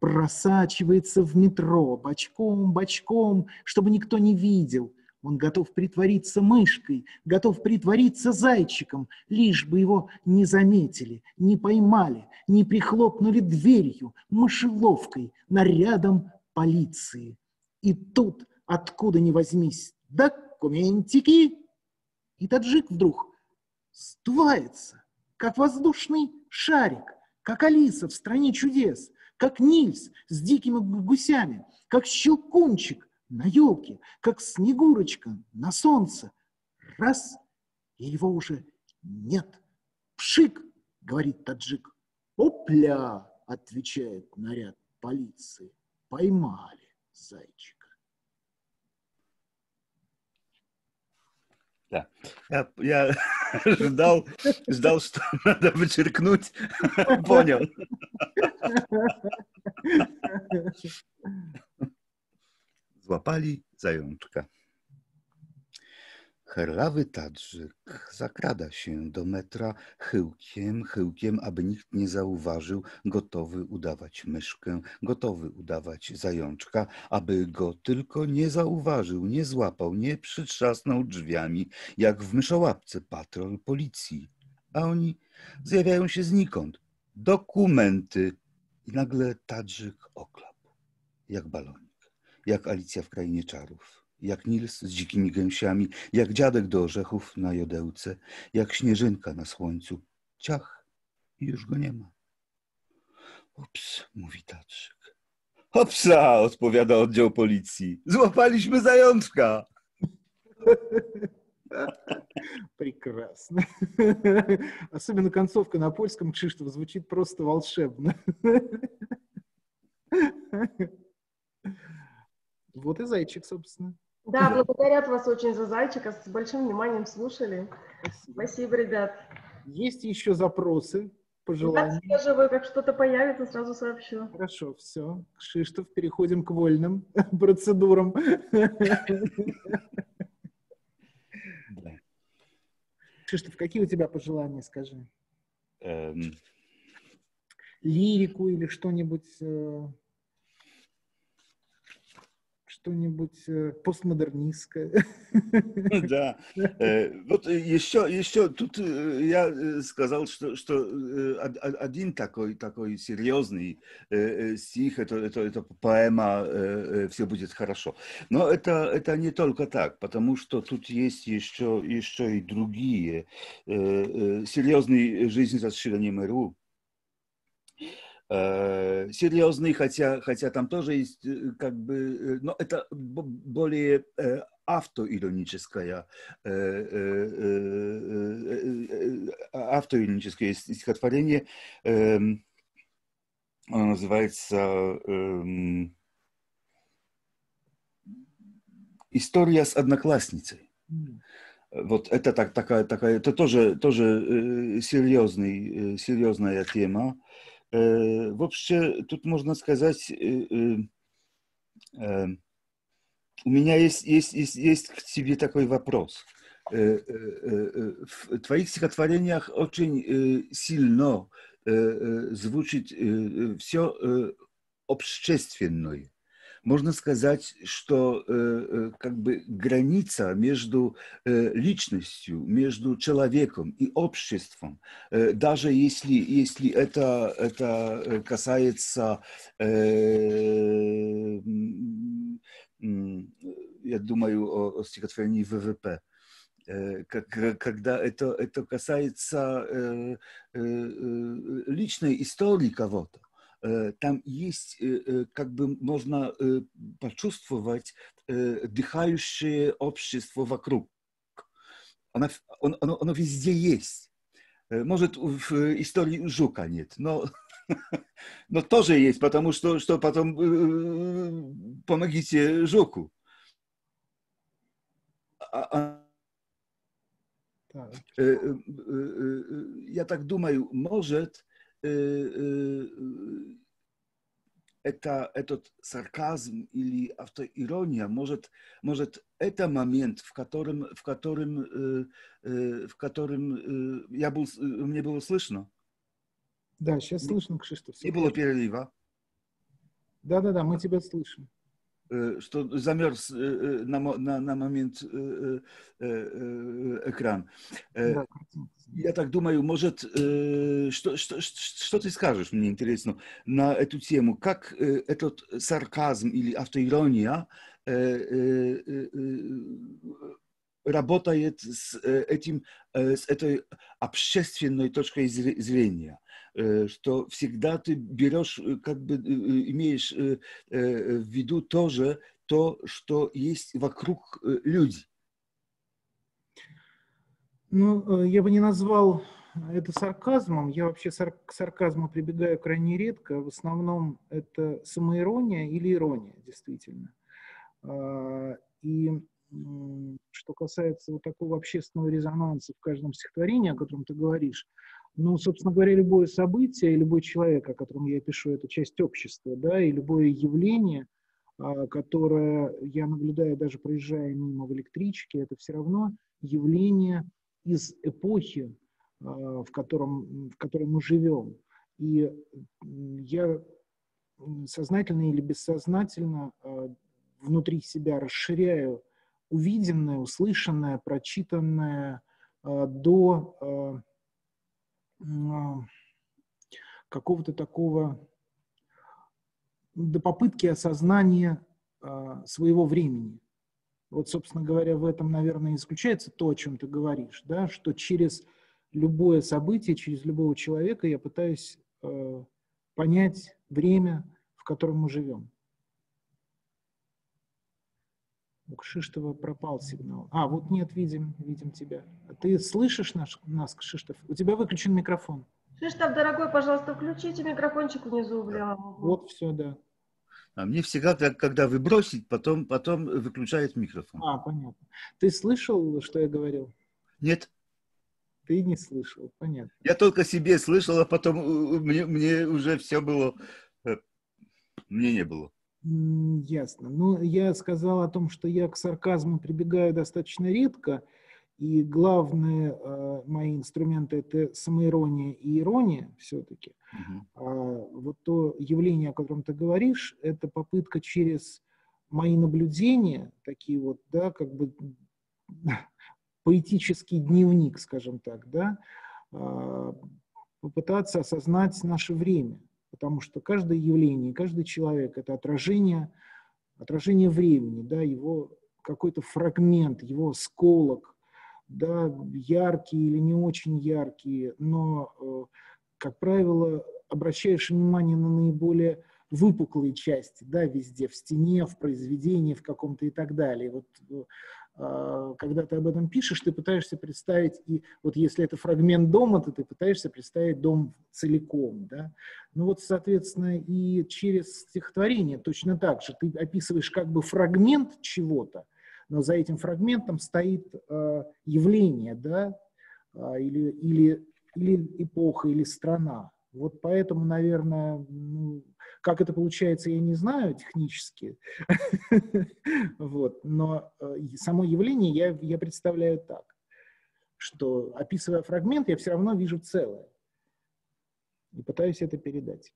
просачивается в метро бочком, бочком, чтобы никто не видел. Он готов притвориться мышкой, готов притвориться зайчиком, лишь бы его не заметили, не поймали, не прихлопнули дверью, мышеловкой, нарядом полиции. И тут, откуда ни возьмись, документики, и таджик вдруг сдувается как воздушный шарик, как Алиса в «Стране чудес», как Нильс с дикими гусями, как Щелкунчик на елке, как Снегурочка на солнце. Раз, и его уже нет. Пшик, говорит таджик. Опля, отвечает наряд полиции. Поймали зайчик. Да. Я, я ждал, ждал, что надо вычеркнуть. Понял. Złapali zajączka. Herlawy Tadżyk zakrada się do metra chyłkiem, chyłkiem, aby nikt nie zauważył, gotowy udawać myszkę, gotowy udawać zajączka, aby go tylko nie zauważył, nie złapał, nie przytrzasnął drzwiami, jak w myszołapce patrol policji. A oni zjawiają się znikąd. Dokumenty. I nagle Tadżyk oklap, jak balonik. jak Alicja w Krainie Czarów, jak Nils z dzikimi gęsiami, jak dziadek do orzechów na jodełce, jak śnieżynka na słońcu. Ciach, i już go nie ma. Ups, mówi Tatrzyk. Hopsa, odpowiada oddział policji. Złapaliśmy zajączka. Прекрасно. Особенно концовка на польском Кшиштов звучит просто волшебно. Вот и зайчик, собственно. Да, благодарят вас очень за зайчика, с большим вниманием слушали. Спасибо. Спасибо, ребят. Есть еще запросы, Я пожелания? свежего, как что-то появится, сразу сообщу. Хорошо, все. Кшиштов, переходим к вольным процедурам. Да. Кшиштов, какие у тебя пожелания, скажи? Эм, Лирику или что-нибудь, э, что-нибудь э, постмодернистское? Да. Э, Вот еще, еще тут э, я сказал, что, что од- од- один такой, такой серьезный стих, это, это, это поэма «Все будет хорошо». Но это, это не только так, потому что тут есть еще, еще и другие. Серьезный «Жизнь за расширением РУ», Э, серьезный, хотя, хотя там тоже есть э, как бы, э, но это более э, автоироническое, э, э, автоироническое стихотворение. Эм, Оно называется эм, «История с одноклассницей». Вот это так, такая, такая, это тоже, тоже серьезный, серьезная тема. Э, вообще, тут можно сказать, э, э, э, у меня есть, есть, есть, есть к тебе такой вопрос. Э, э, э, В твоих стихотворениях очень э, сильно э, э, звучит все общественное. Можно сказать, что э, э, как бы граница между э, личностью, между человеком и обществом, э, даже если, если это, это э, касается, э, я думаю о, о стихотворении ВВП, э, когда это, это касается личной истории кого-то, там есть, э, э, как бы можно э, почувствовать э, дыхающее общество вокруг. Оно, оно, оно везде есть. Э, Может, в э, истории Жука нет, но, но тоже есть, потому что, что потом э, помогите Жуку. А- а-. Э, э, э, э, я так думаю, может, э, э, э, это, этот сарказм или автоирония, может, может это момент, в котором, в котором, э, э, в котором э, я был, э, мне было слышно, Да, сейчас слышно, Кшиштов. всё не было хорошо. перерыва, Да-да-да, мы тебя слышим. Э, что замерз э, э, на, на, на момент экран. Да. Я так думаю, может, что, что, что ты скажешь, мне интересно, на эту тему, как этот сарказм или автоирония работает с этим, с этой общественной точкой зре- зрения, что всегда ты берешь, э, как бы э, э, имеешь э, э, в виду тоже то, что есть вокруг э, люди. Ну, э, я бы не назвал это сарказмом. Я вообще сар- к сарказму прибегаю крайне редко. В основном это самоирония или ирония, действительно. А, И что касается вот такого общественного резонанса в каждом стихотворении, о котором ты говоришь, ну, собственно говоря, любое событие, любой человек, о котором я пишу, это часть общества, да, и любое явление, а, которое я наблюдаю, даже проезжая мимо в электричке, это все равно явление из эпохи, а, в, котором, в которой мы живем. И я сознательно или бессознательно а, внутри себя расширяю увиденное, услышанное, прочитанное до какого-то такого, до попытки осознания а, своего времени. Вот, собственно говоря, в этом, наверное, и заключается то, о чем ты говоришь, да, что через любое событие, через любого человека я пытаюсь э, понять время, в котором мы живем. У Кшиштова пропал сигнал. А, вот нет, видим, видим тебя. Ты слышишь наш, нас, Кшиштов? У тебя выключен микрофон. Кшиштов, дорогой, пожалуйста, включите микрофончик внизу в левом Вот все, да. А мне всегда, когда выбросить, потом, потом выключает микрофон. А, понятно. Ты слышал, что я говорил? Нет. Ты не слышал, понятно. Я только себе слышал, а потом мне, мне уже все было, э, мне не было. Ясно. Ну, я сказал о том, что я к сарказму прибегаю достаточно редко, и главные э, мои инструменты это самоирония и ирония все-таки. Uh-huh. А вот то явление, о котором ты говоришь, это попытка через мои наблюдения, такие вот, да, как бы поэтический дневник, скажем так, да, э, попытаться осознать наше время, потому что каждое явление, каждый человек это отражение, отражение времени, да, его какой-то фрагмент, его сколок, да, яркие или не очень яркие, но, э, как правило, обращаешь внимание на наиболее выпуклые части, да, везде, в стене, в произведении, в каком-то и так далее. Вот э, когда ты об этом пишешь, ты пытаешься представить, и вот если это фрагмент дома, то ты пытаешься представить дом целиком, да. Ну вот, соответственно, и через стихотворение точно так же. Ты описываешь как бы фрагмент чего-то, но за этим фрагментом стоит э, явление, да, э, или, или, или эпоха, или страна. Вот поэтому, наверное, ну, как это получается, я не знаю технически, вот, но э, само явление я, я представляю так, что описывая фрагмент, я все равно вижу целое и пытаюсь это передать.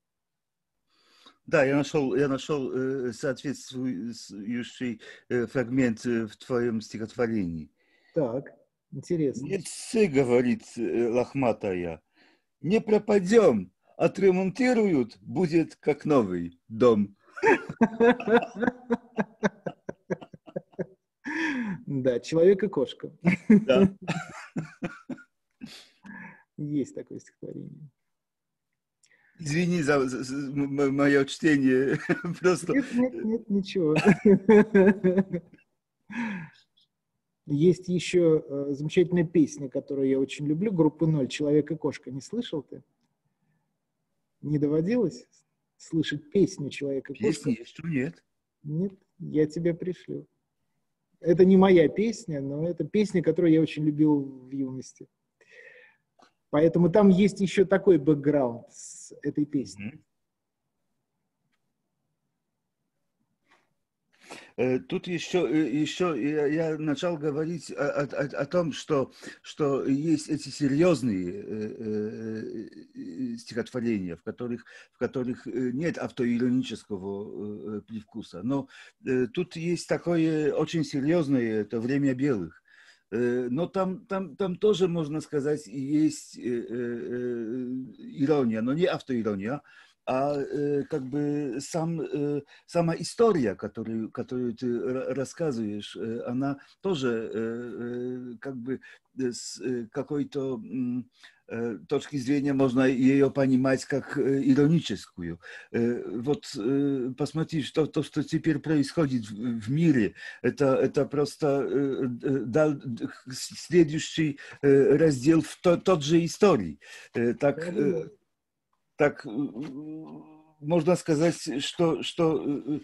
Да, я нашел, я нашел э, соответствующий э, фрагмент э, в твоем стихотворении. Так, интересно. Не все, говорит лохматая, не пропадем, отремонтируют, будет как новый дом. Да, человек и кошка. Да. Есть такое стихотворение. Извини за, за, мое чтение. Просто... Нет, нет, нет, ничего. Есть еще э, замечательная песня, которую я очень люблю, группы «Ноль», «Человек и кошка». Не слышал ты? Не доводилось слышать песню «Человек и кошка»? Песни есть, что нет. Нет, я тебе пришлю. Это не моя песня, но это песня, которую я очень любил в юности. Поэтому там есть еще такой бэкграунд с этой песней. Э, тут еще, э, еще я, начал говорить о, о, о том, что, что есть эти серьезные э, стихотворения, в которых, в которых нет автоиронического привкуса. Но тут есть такое очень серьезное, это «Время белых». Э, но там, там, там тоже, можно сказать, есть э, э, ирония, но не автоирония, а как бы сам, сама история, которую, которую ты рассказываешь, она тоже как бы с какой-то Э, точки зрения можно ее понимать как э, ироническую. Э, вот посмотри, что, то, что теперь происходит в мире, это, это просто следующий раздел в то, тот же истории. Так, так можно сказать, что, что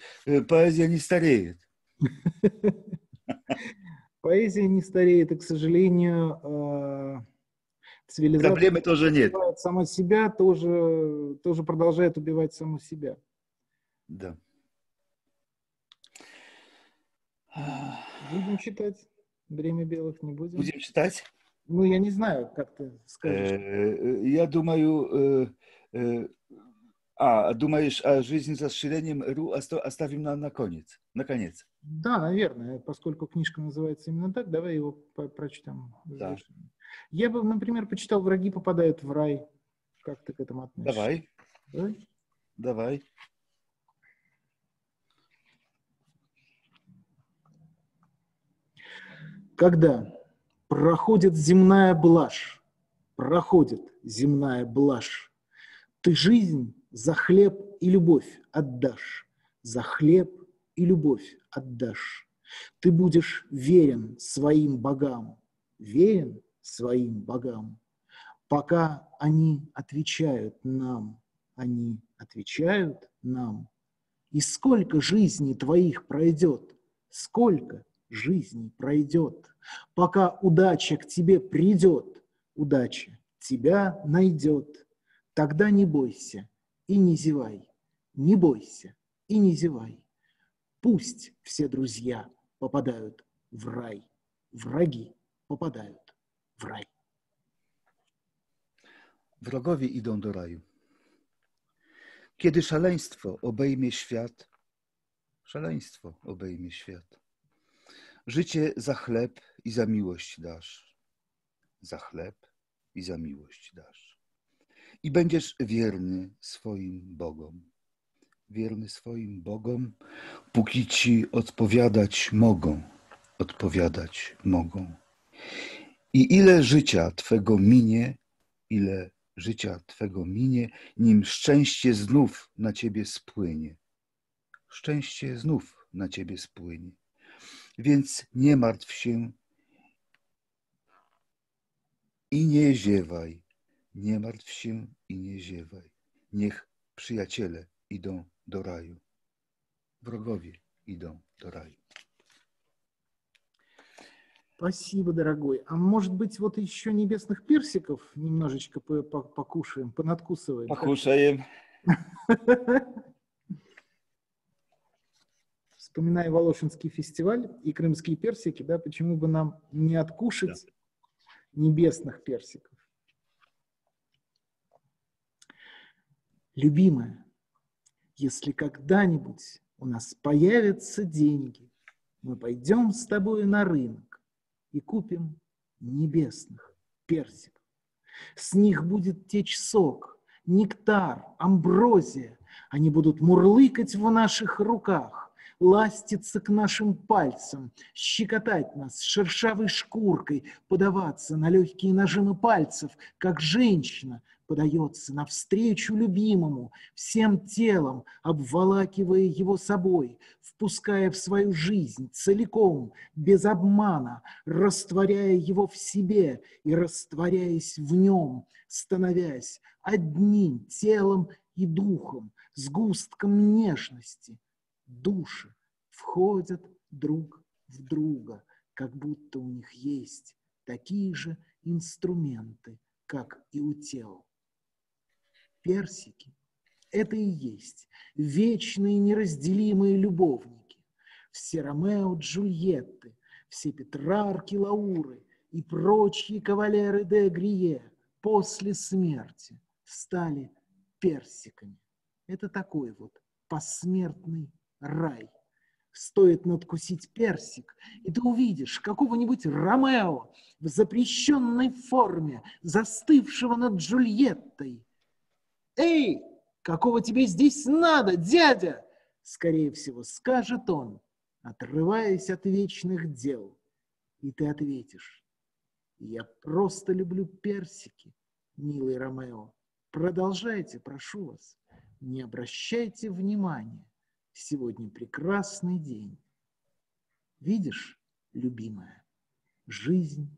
поэзия не стареет. Поэзия не стареет, и, к сожалению, цивилизация Проблемы тоже нет. сама себя, тоже, тоже продолжает убивать саму себя. Да. Будем читать «Время белых», не будем? Будем читать? Ну, я не знаю, как ты скажешь. Э, я думаю, э, э, а, думаешь, а жизнь за расширением РУ оставим на, на конец? Наконец. Да, наверное, поскольку книжка называется именно так, давай его по- прочитаем. Да. Я бы, например, почитал «Враги попадают в рай». Как ты к этому относишься? Давай. Давай. Давай. Когда проходит земная блажь, проходит земная блажь, ты жизнь за хлеб и любовь отдашь, за хлеб и любовь отдашь. Ты будешь верен своим богам, верен своим богам, пока они отвечают нам, они отвечают нам. И сколько жизней твоих пройдет, сколько жизней пройдет, пока удача к тебе придет, удача тебя найдет. Тогда не бойся и не зевай, не бойся и не зевай. Пусть все друзья попадают в рай, wragi popadają w raj. Wrogowie idą do raju. Kiedy szaleństwo obejmie świat, szaleństwo obejmie świat. Życie za chleb i za miłość dasz. Za chleb i za miłość dasz. I będziesz wierny swoim Bogom. Wierny swoim Bogom, póki ci odpowiadać mogą. Odpowiadać mogą. I ile życia Twego minie, ile życia Twego minie, nim szczęście znów na Ciebie spłynie. Szczęście znów na Ciebie spłynie. Więc nie martw się i nie ziewaj. Nie martw się i nie ziewaj. Niech przyjaciele idą do raju. Wrogowie idą do raju. Спасибо, дорогой. А может быть, вот еще небесных персиков немножечко покушаем, понадкусываем? Покушаем. Вспоминая Волошинский фестиваль и крымские персики, да, почему бы нам не откушать да. небесных персиков? Любимая, если когда-нибудь у нас появятся деньги, мы пойдем с тобой на рынок и купим небесных персиков. С них будет течь сок, нектар, амброзия. Они будут мурлыкать в наших руках, ластиться к нашим пальцам, щекотать нас шершавой шкуркой, подаваться на легкие нажимы пальцев, как женщина подается навстречу любимому, всем телом обволакивая его собой, впуская в свою жизнь целиком, без обмана, растворяя его в себе и растворяясь в нем, становясь одним телом и духом, сгустком нежности. Души входят друг в друга, как будто у них есть такие же инструменты, как и у тел. Персики – это и есть вечные неразделимые любовники. Все Ромео Джульетты, все Петрарки Лауры и прочие кавалеры де Грие после смерти стали персиками. Это такой вот посмертный рай. Стоит надкусить персик, и ты увидишь какого-нибудь Ромео в запрещенной форме, застывшего над Джульеттой, «Эй, какого тебе здесь надо, дядя?» Скорее всего, скажет он, отрываясь от вечных дел. И ты ответишь, «Я просто люблю персики, милый Ромео. Продолжайте, прошу вас. Не обращайте внимания. Сегодня прекрасный день. Видишь, любимая, жизнь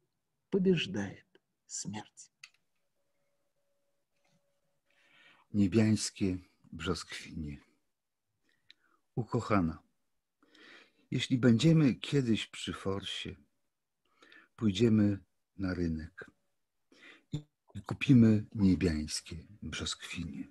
побеждает смерть. Niebiańskie brzoskwinie. Ukochana, jeśli będziemy kiedyś przy forsie, pójdziemy na rynek i kupimy niebiańskie brzoskwinie.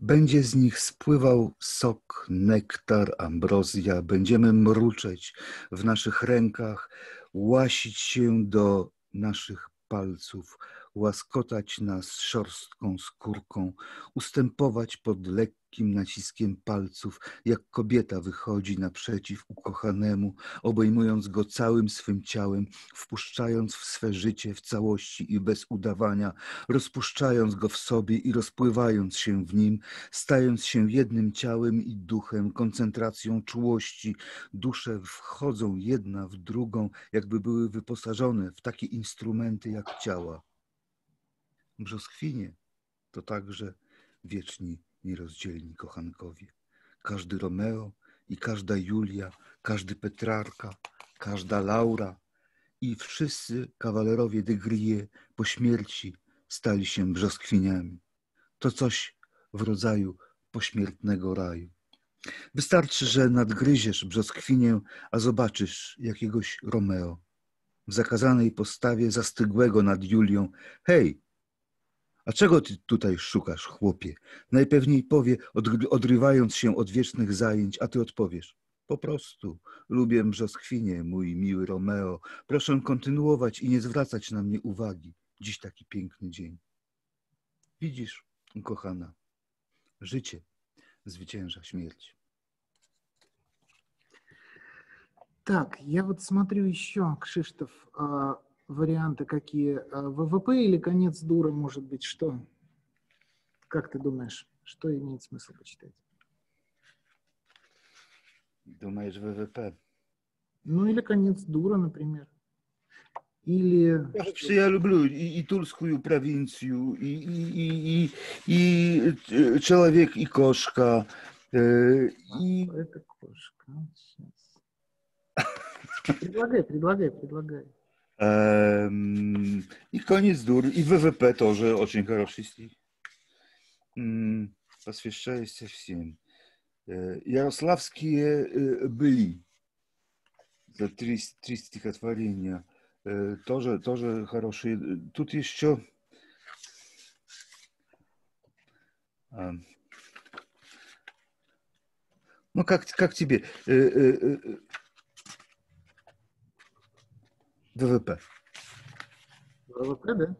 Będzie z nich spływał sok, nektar, ambrozja, będziemy mruczeć w naszych rękach, łasić się do naszych palców, łaskotać nas szorstką skórką, ustępować pod lekkim naciskiem palców, jak kobieta wychodzi naprzeciw ukochanemu, obejmując go całym swym ciałem, wpuszczając w swe życie w całości i bez udawania, rozpuszczając go w sobie i rozpływając się w nim, stając się jednym ciałem i duchem, koncentracją czułości. Dusze wchodzą jedna w drugą, jakby były wyposażone w takie instrumenty jak ciała. Brzoskwinie to także wieczni nierozdzielni kochankowie. Każdy Romeo i każda Julia, każdy Petrarka, każda Laura i wszyscy kawalerowie de Grie po śmierci stali się brzoskwiniami. To coś w rodzaju pośmiertnego raju. Wystarczy, że nadgryziesz brzoskwinię, a zobaczysz jakiegoś Romeo w zakazanej postawie zastygłego nad Julią. Hej, a czego ty tutaj szukasz, chłopie? Najpewniej powie, odrywając się od wiecznych zajęć, a ty odpowiesz. Po prostu lubię brzoskwinie, mój miły Romeo. Proszę kontynuować i nie zwracać na mnie uwagi. Dziś taki piękny dzień. Widzisz, kochana, życie zwycięża śmierć. Так, я вот смотрю еще, Кшиштов, варианты какие? ВВП или конец дура, может быть, что? Как ты думаешь, что имеет смысл почитать? Думаешь, ВВП? Ну, или конец дура, например. Или... Что я люблю и, и Тульскую провинцию, и, и, и, и, и человек, и кошка. Э, и... А, это кошка. Сейчас. Предлагай, предлагай, предлагай. И конец дур, и ВВП тоже очень хороший стих. Посвящается всем. Ярославские были. За три, три стихотворения. Тоже, тоже хорошие. Тут еще ну, как, как тебе? ВВП. ВВП, да?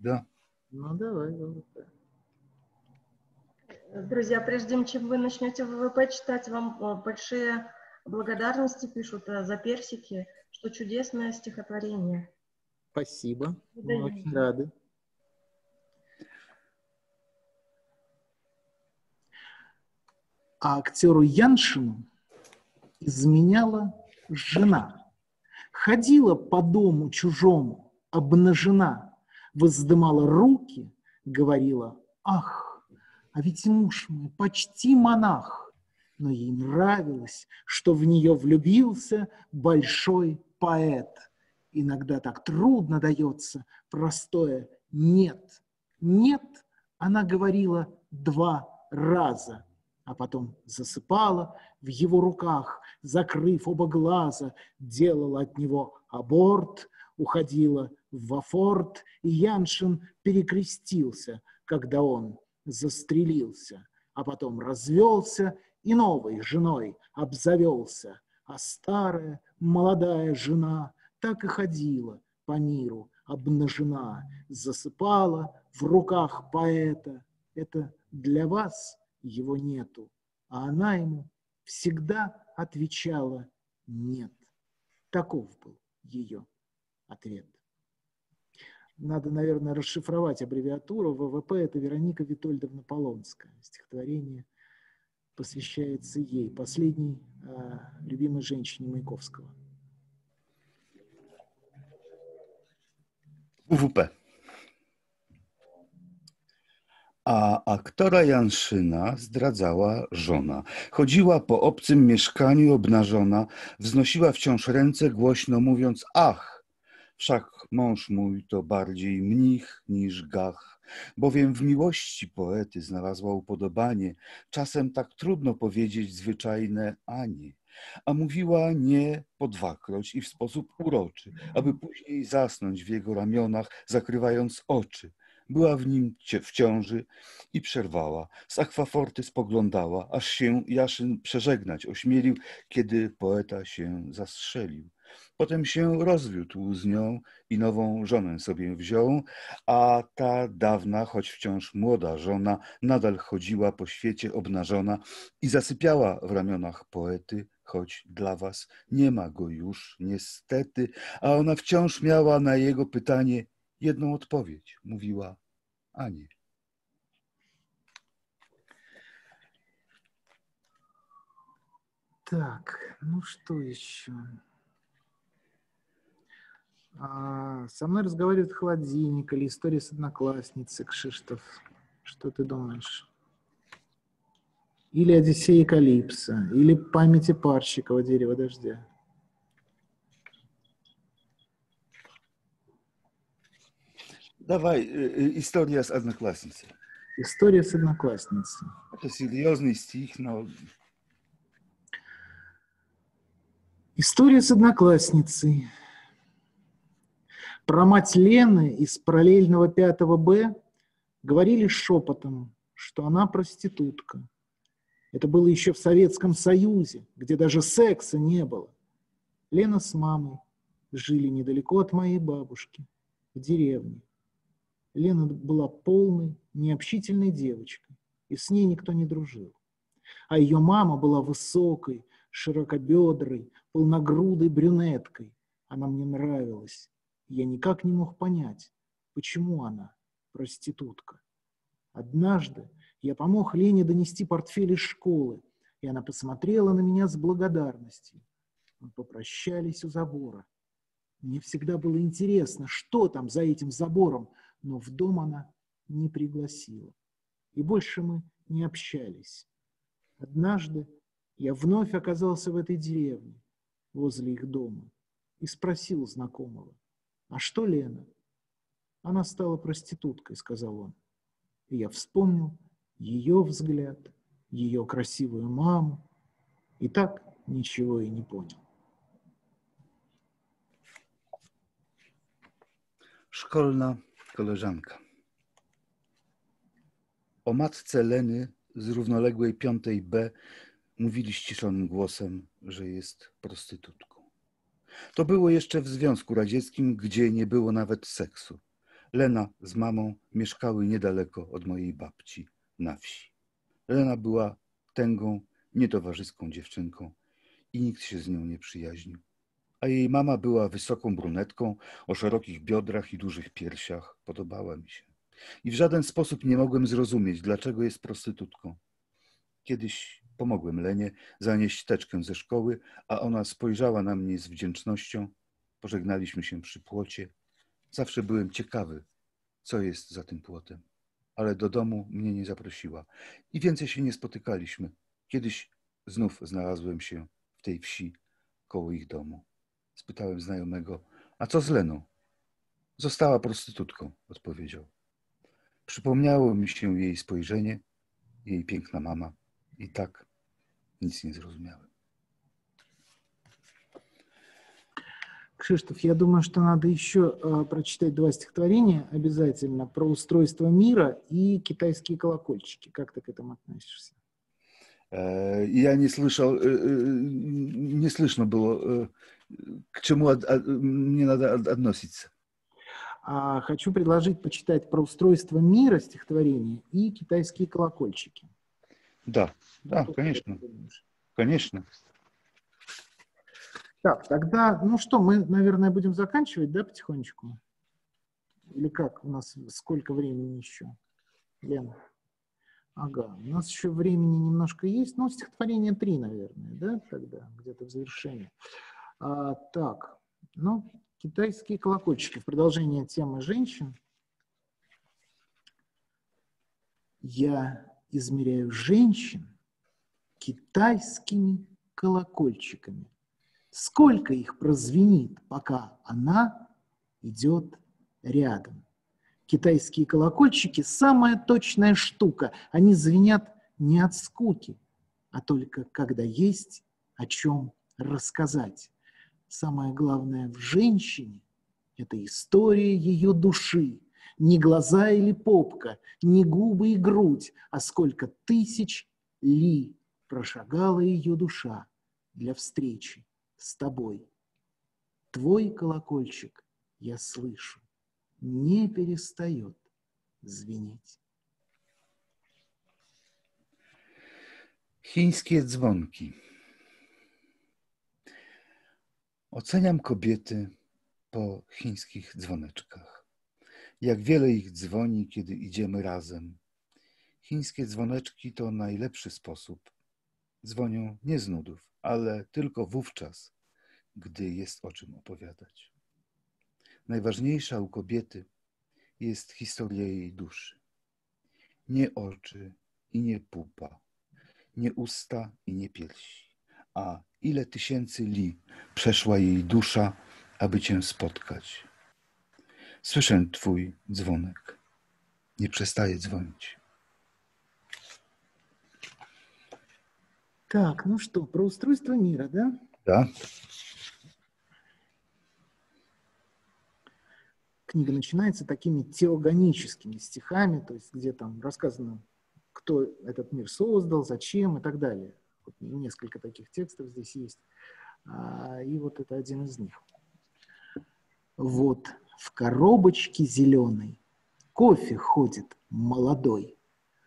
Да. Ну, давай, ВВП. Друзья, прежде чем вы начнете ВВП читать, вам э, большие благодарности пишут э, за персики, что чудесное стихотворение. Спасибо, мы очень рады. А актеру Яншину изменяла жена – ходила по дому чужому, обнажена, воздымала руки, говорила, ах, а ведь муж мой почти монах. Но ей нравилось, что в нее влюбился большой поэт. Иногда так трудно дается простое «нет». «Нет» она говорила два раза – а потом засыпала в его руках, закрыв оба глаза, делала от него аборт, уходила в афорт, и Яншин перекрестился, когда он застрелился, а потом развелся и новой женой обзавелся, а старая молодая жена так и ходила по миру обнажена, засыпала в руках поэта. Это для вас – его нету, а она ему всегда отвечала «нет». Таков был ее ответ. Надо, наверное, расшифровать аббревиатуру. ВВП – это Вероника Витольдовна Полонская. Стихотворение посвящается ей, последней э, любимой женщине Маяковского. ВВП. A aktora Janszyna zdradzała żona. Chodziła po obcym mieszkaniu obnażona, wznosiła wciąż ręce głośno mówiąc ach, wszak mąż mój to bardziej mnich niż gach, bowiem w miłości poety znalazła upodobanie, czasem tak trudno powiedzieć zwyczajne ani. A mówiła nie po dwakroć i w sposób uroczy, aby później zasnąć w jego ramionach, zakrywając oczy – była w nim w ciąży i przerwała. Z akwaforty spoglądała, aż się Jaszyn przeżegnać ośmielił, kiedy poeta się zastrzelił. Potem się rozwiódł z nią i nową żonę sobie wziął, a ta dawna, choć wciąż młoda żona, nadal chodziła po świecie obnażona i zasypiała w ramionach poety, choć dla was nie ma go już, niestety, a ona wciąż miała na jego pytanie jedną odpowiedź. Mówiła, a nie. Так, ну что еще? А, со мной разговаривает холодильник или история с одноклассницей Кшиштов. Что ты думаешь? Или Одиссея Калипса, или памяти Парщикова «Дерево дождя». Давай, история с одноклассницей. История с одноклассницей. Это серьезный стих, но... История с одноклассницей. Про мать Лены из параллельного 5 Б говорили шепотом, что она проститутка. Это было еще в Советском Союзе, где даже секса не было. Лена с мамой жили недалеко от моей бабушки, в деревне. Лена была полной, необщительной девочкой, и с ней никто не дружил. А ее мама была высокой, широкобедрой, полногрудой брюнеткой. Она мне нравилась. Я никак не мог понять, почему она проститутка. Однажды я помог Лене донести портфель из школы, и она посмотрела на меня с благодарностью. Мы попрощались у забора. Мне всегда было интересно, что там за этим забором, но в дом она не пригласила. И больше мы не общались. Однажды я вновь оказался в этой деревне, возле их дома, и спросил знакомого, а что Лена? Она стала проституткой, сказал он. И я вспомнил ее взгляд, ее красивую маму, и так ничего и не понял. Szkolna koleżanka. O matce Leny z równoległej piątej B mówili ściszonym głosem, że jest prostytutką. To było jeszcze w Związku Radzieckim, gdzie nie było nawet seksu. Lena z mamą mieszkały niedaleko od mojej babci na wsi. Lena była tęgą, nietowarzyską dziewczynką i nikt się z nią nie przyjaźnił. A jej mama była wysoką brunetką o szerokich biodrach i dużych piersiach. Podobała mi się. I w żaden sposób nie mogłem zrozumieć, dlaczego jest prostytutką. Kiedyś pomogłem Lenie zanieść teczkę ze szkoły, a ona spojrzała na mnie z wdzięcznością. Pożegnaliśmy się przy płocie. Zawsze byłem ciekawy, co jest za tym płotem, ale do domu mnie nie zaprosiła i więcej się nie spotykaliśmy. Kiedyś znów znalazłem się w tej wsi koło ich domu. Spytałem znajomego, a co z Leną? Została prostytutką, odpowiedział. Przypomniało mi się jej spojrzenie, jej piękna mama i tak nic nie zrozumiałem. Кшиштоф, я думаю, что надо еще э, прочитать два стихотворения обязательно про устройство мира и китайские колокольчики. Как ты к этому относишься? Я не слышал, не слышно было, к чему мне надо относиться. А хочу предложить почитать про устройство мира стихотворения и китайские колокольчики. Да, да, конечно. Конечно. Так, тогда, ну что, мы, наверное, будем заканчивать, да, потихонечку? Или как? У нас сколько времени еще? Лена? Ага, у нас еще времени немножко есть, ну, стихотворение три, наверное, да, тогда, где-то в завершении. А, так, ну, китайские колокольчики. В продолжение темы женщин. Я измеряю женщин китайскими колокольчиками. Сколько их прозвенит, пока она идет рядом. Китайские колокольчики – самая точная штука. Они звенят не от скуки, а только когда есть о чем рассказать. Самое главное в женщине – это история ее души. Не глаза или попка, не губы и грудь, а сколько тысяч ли прошагала ее душа для встречи с тобой. Твой колокольчик, я слышу, не перестает звенеть. Chińskie dzwonki. Oceniam kobiety po chińskich dzwoneczkach. Jak wiele ich dzwoni, kiedy idziemy razem. Chińskie dzwoneczki to najlepszy sposób. Dzwonią nie z nudów, ale tylko wówczas, gdy jest o czym opowiadać. Najważniejsza u kobiety jest historia jej duszy. Nie oczy i nie pupa, nie usta i nie piersi, a ile tysięcy li przeszła jej dusza, aby cię spotkać. Słyszę twój dzwonek. Nie przestaje dzwonić. Так, ну что, про устройство мира, да? Да? Книга начинается такими теогоническими стихами, то есть где там рассказано, кто этот мир создал, зачем и так далее. Вот несколько таких текстов здесь есть. А, и вот это один из них. Вот в коробочке зеленой кофе ходит молодой.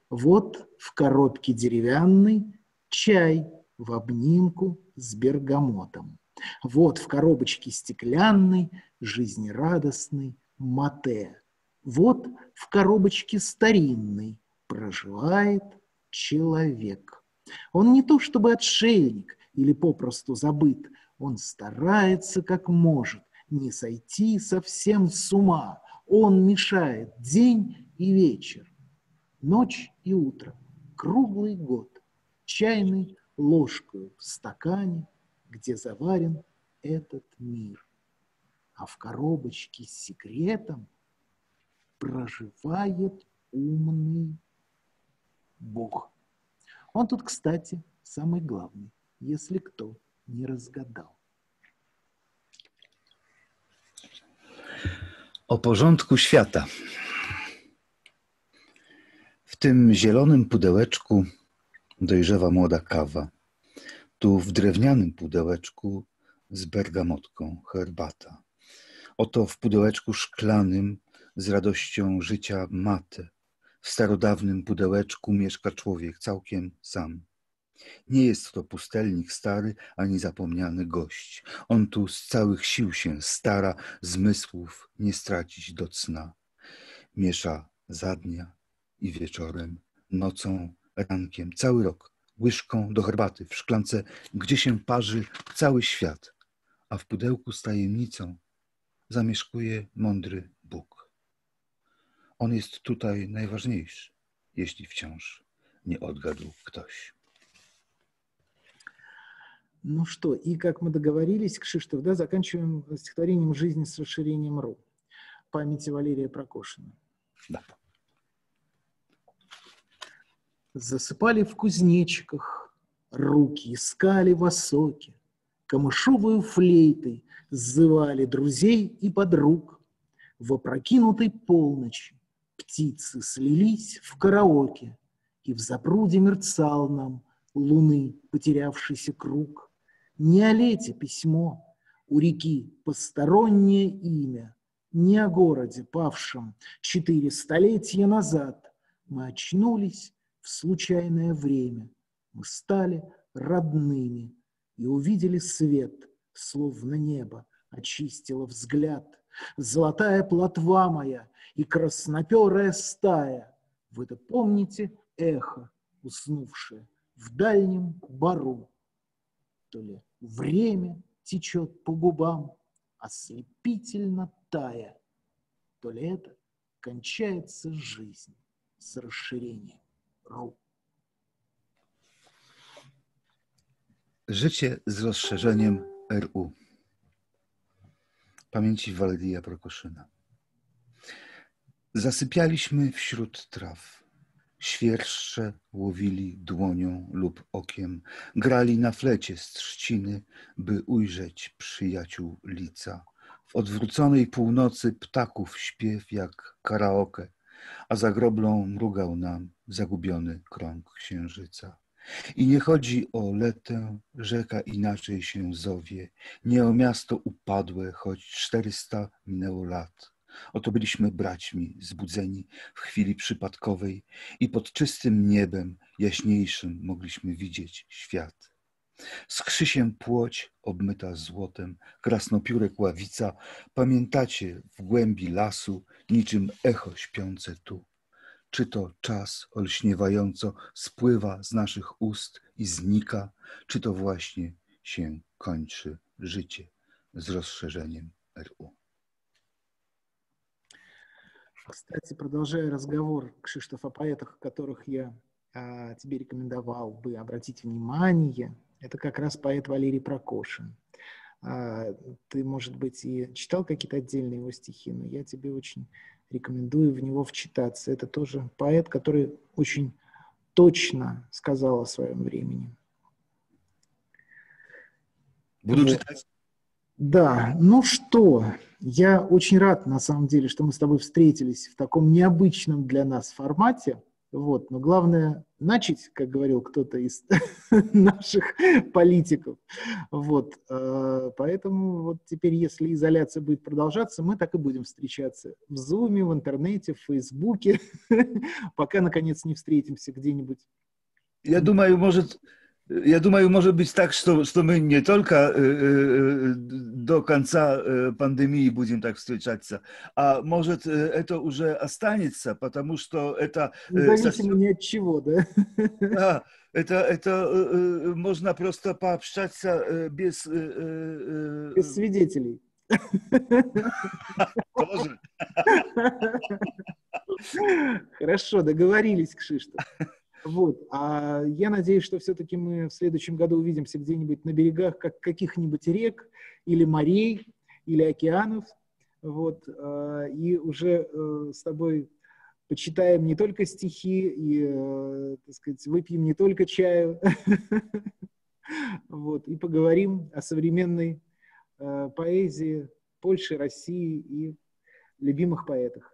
Вот в коробке деревянной чай в обнимку с бергамотом. Вот в коробочке стеклянной жизнерадостный мате. Вот в коробочке старинной проживает человек. Он не то чтобы отшельник или попросту забыт, он старается как может не сойти совсем с ума. Он мешает день и вечер, ночь и утро, круглый год, чайной ложкой в стакане, где заварен этот мир. А в коробочке с секретом проживает умный Бог. Он тут, кстати, самый главный, если кто не разгадал. O porządku świata. W tym zielonym pudełeczku dojrzewa młoda kawa. Tu w drewnianym pudełeczku z bergamotką herbata. Oto w pudełeczku szklanym z radością życia matę. w starodawnym pudełeczku mieszka człowiek całkiem sam. Nie jest to pustelnik stary, ani zapomniany gość. On tu z całych sił się stara, zmysłów nie stracić do cna. Miesza za dnia i wieczorem, nocą, rankiem, cały rok, łyżką do herbaty w szklance, gdzie się parzy cały świat, a w pudełku z tajemnicą zamieszkuje mądry. On jest tutaj najważniejszy, jeśli wciąż nie odgadł ktoś. Ну что, и как мы договорились, Кшиштов, да, заканчиваем стихотворением «Жизнь с расширением РУ» памяти Валерия Прокошина. Да. Засыпали в кузнечиках, руки искали в осоке, камышовую флейтой сзывали друзей и подруг. В опрокинутой полночи птицы слились в караоке, и в запруде мерцал нам луны потерявшийся круг. Не о лете письмо, у реки постороннее имя, не о городе, павшем четыре столетия назад. Мы очнулись в случайное время, мы стали родными и увидели свет, словно небо очистило взгляд. Золотая плотва моя и красноперая стая, вы это помните эхо, уснувшее в дальнем бару. То ли время течет по губам, ослепительно тая, то ли это кончается жизнь с расширением рук. Życie z rozszerzeniem RU. Pamięci Waleria Prokoszyna. Zasypialiśmy wśród traw. Świerszcze łowili dłonią lub okiem, grali na flecie z trzciny, by ujrzeć przyjaciół lica. W odwróconej północy ptaków śpiew jak karaoke, a za groblą mrugał nam zagubiony krąg księżyca. I nie chodzi o letę, rzeka inaczej się zowie, nie o miasto upadłe, choć czterysta minęło lat. Oto byliśmy braćmi, zbudzeni w chwili przypadkowej i pod czystym niebem jaśniejszym mogliśmy widzieć świat. Z Krzysiem płoć obmyta złotem, krasnopiórek ławica, pamiętacie w głębi lasu, niczym echo śpiące tu. Czy to czas olśniewająco spływa z naszych ust i znika, czy to właśnie się kończy życie z rozszerzeniem RU. Кстати, продолжая разговор, Кшиштоф, о поэтах, которых я а, тебе рекомендовал бы обратить внимание, это как раз поэт Валерий Прокошин. А, ты, может быть, и читал какие-то отдельные его стихи, но я тебе очень рекомендую в него вчитаться. Это тоже поэт, который очень точно сказал о своем времени. Буду вот. читать. Да, ну что, я очень рад, на самом деле, что мы с тобой встретились в таком необычном для нас формате. Вот. Но главное начать, как говорил кто-то из наших политиков. Вот. Э, поэтому вот теперь, если изоляция будет продолжаться, мы так и будем встречаться в Зуме, в интернете, в Фейсбуке, пока, наконец, не встретимся где-нибудь. Я думаю, может, Я думаю, может быть так, что, что мы не только э, э, до конца э, пандемии будем так встречаться, а может это уже останется, потому что это... Независимо совсем... ни от чего, да? Да, это, это можно просто пообщаться без... Без свидетелей. Тоже. Хорошо, договорились, Кшиштоф. Вот. А я надеюсь, что все-таки мы в следующем году увидимся где-нибудь на берегах как каких-нибудь рек или морей или океанов. Вот. А, и уже э, с тобой почитаем не только стихи и, э, так сказать, выпьем не только чаю, вот, и поговорим о современной э, поэзии Польши, России и любимых поэтах.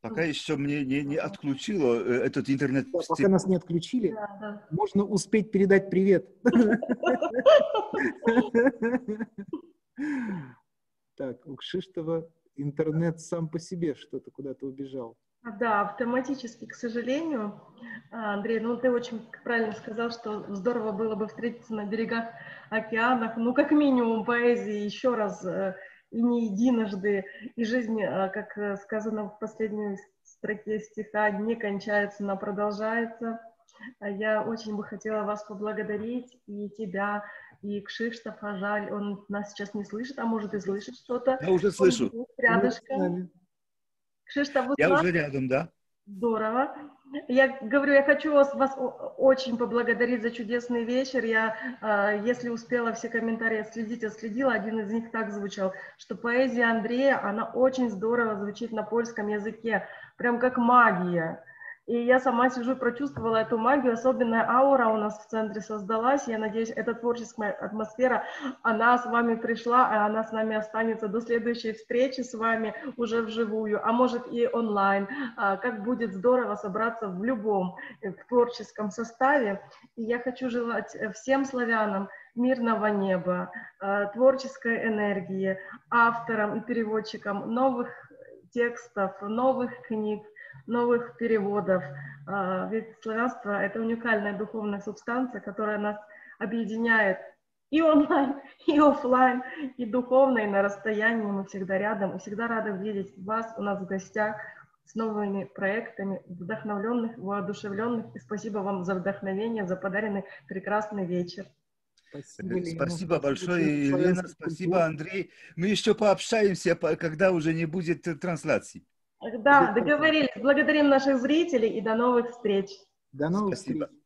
Пока еще мне не, не отключило э, этот интернет. Да, пока нас не отключили, да, да. можно успеть передать привет. Так, у Кшиштова интернет сам по себе что-то куда-то убежал. Да, автоматически, к сожалению. А, Андрей, ну ты очень правильно сказал, что здорово было бы встретиться на берегах океанов, ну как минимум поэзии еще раз э, и не единожды, и жизнь, а, как э, сказано в последней строке стиха, не кончается, но продолжается. А я очень бы хотела вас поблагодарить, и тебя, и Кшиштофа, жаль, он нас сейчас не слышит, а может и слышит что-то. Я уже слышу. Рядышком. Кшиштоф, Я уже рядом, да. Здорово. Я говорю, я хочу вас, вас очень поблагодарить за чудесный вечер. Я, э, если успела все комментарии следить, следила, один из них так звучал, что поэзия Андрея, она очень здорово звучит на польском языке, прям как магия. И я сама сижу, прочувствовала эту магию, особенная аура у нас в центре создалась. Я надеюсь, эта творческая атмосфера, она с вами пришла, а она с нами останется до следующей встречи с вами уже вживую, а может и онлайн. А, как будет здорово собраться в любом э, творческом составе. И я хочу желать э, всем славянам мирного неба, э, творческой энергии, авторам и переводчикам новых текстов, новых книг, новых переводов. А, ведь славянство – это уникальная духовная субстанция, которая нас объединяет и онлайн, и офлайн, и духовно, и на расстоянии. Мы всегда рядом, и всегда рады видеть вас у нас в гостях с новыми проектами, вдохновленных, воодушевленных. И спасибо вам за вдохновение, за подаренный прекрасный вечер. Спасибо, Лена. Спасибо большое, Елена. Спасибо, Андрей. Мы еще пообщаемся, когда уже не будет трансляции. Да, договорились. Благодарим наших зрителей и до новых встреч. До новых Спасибо. встреч.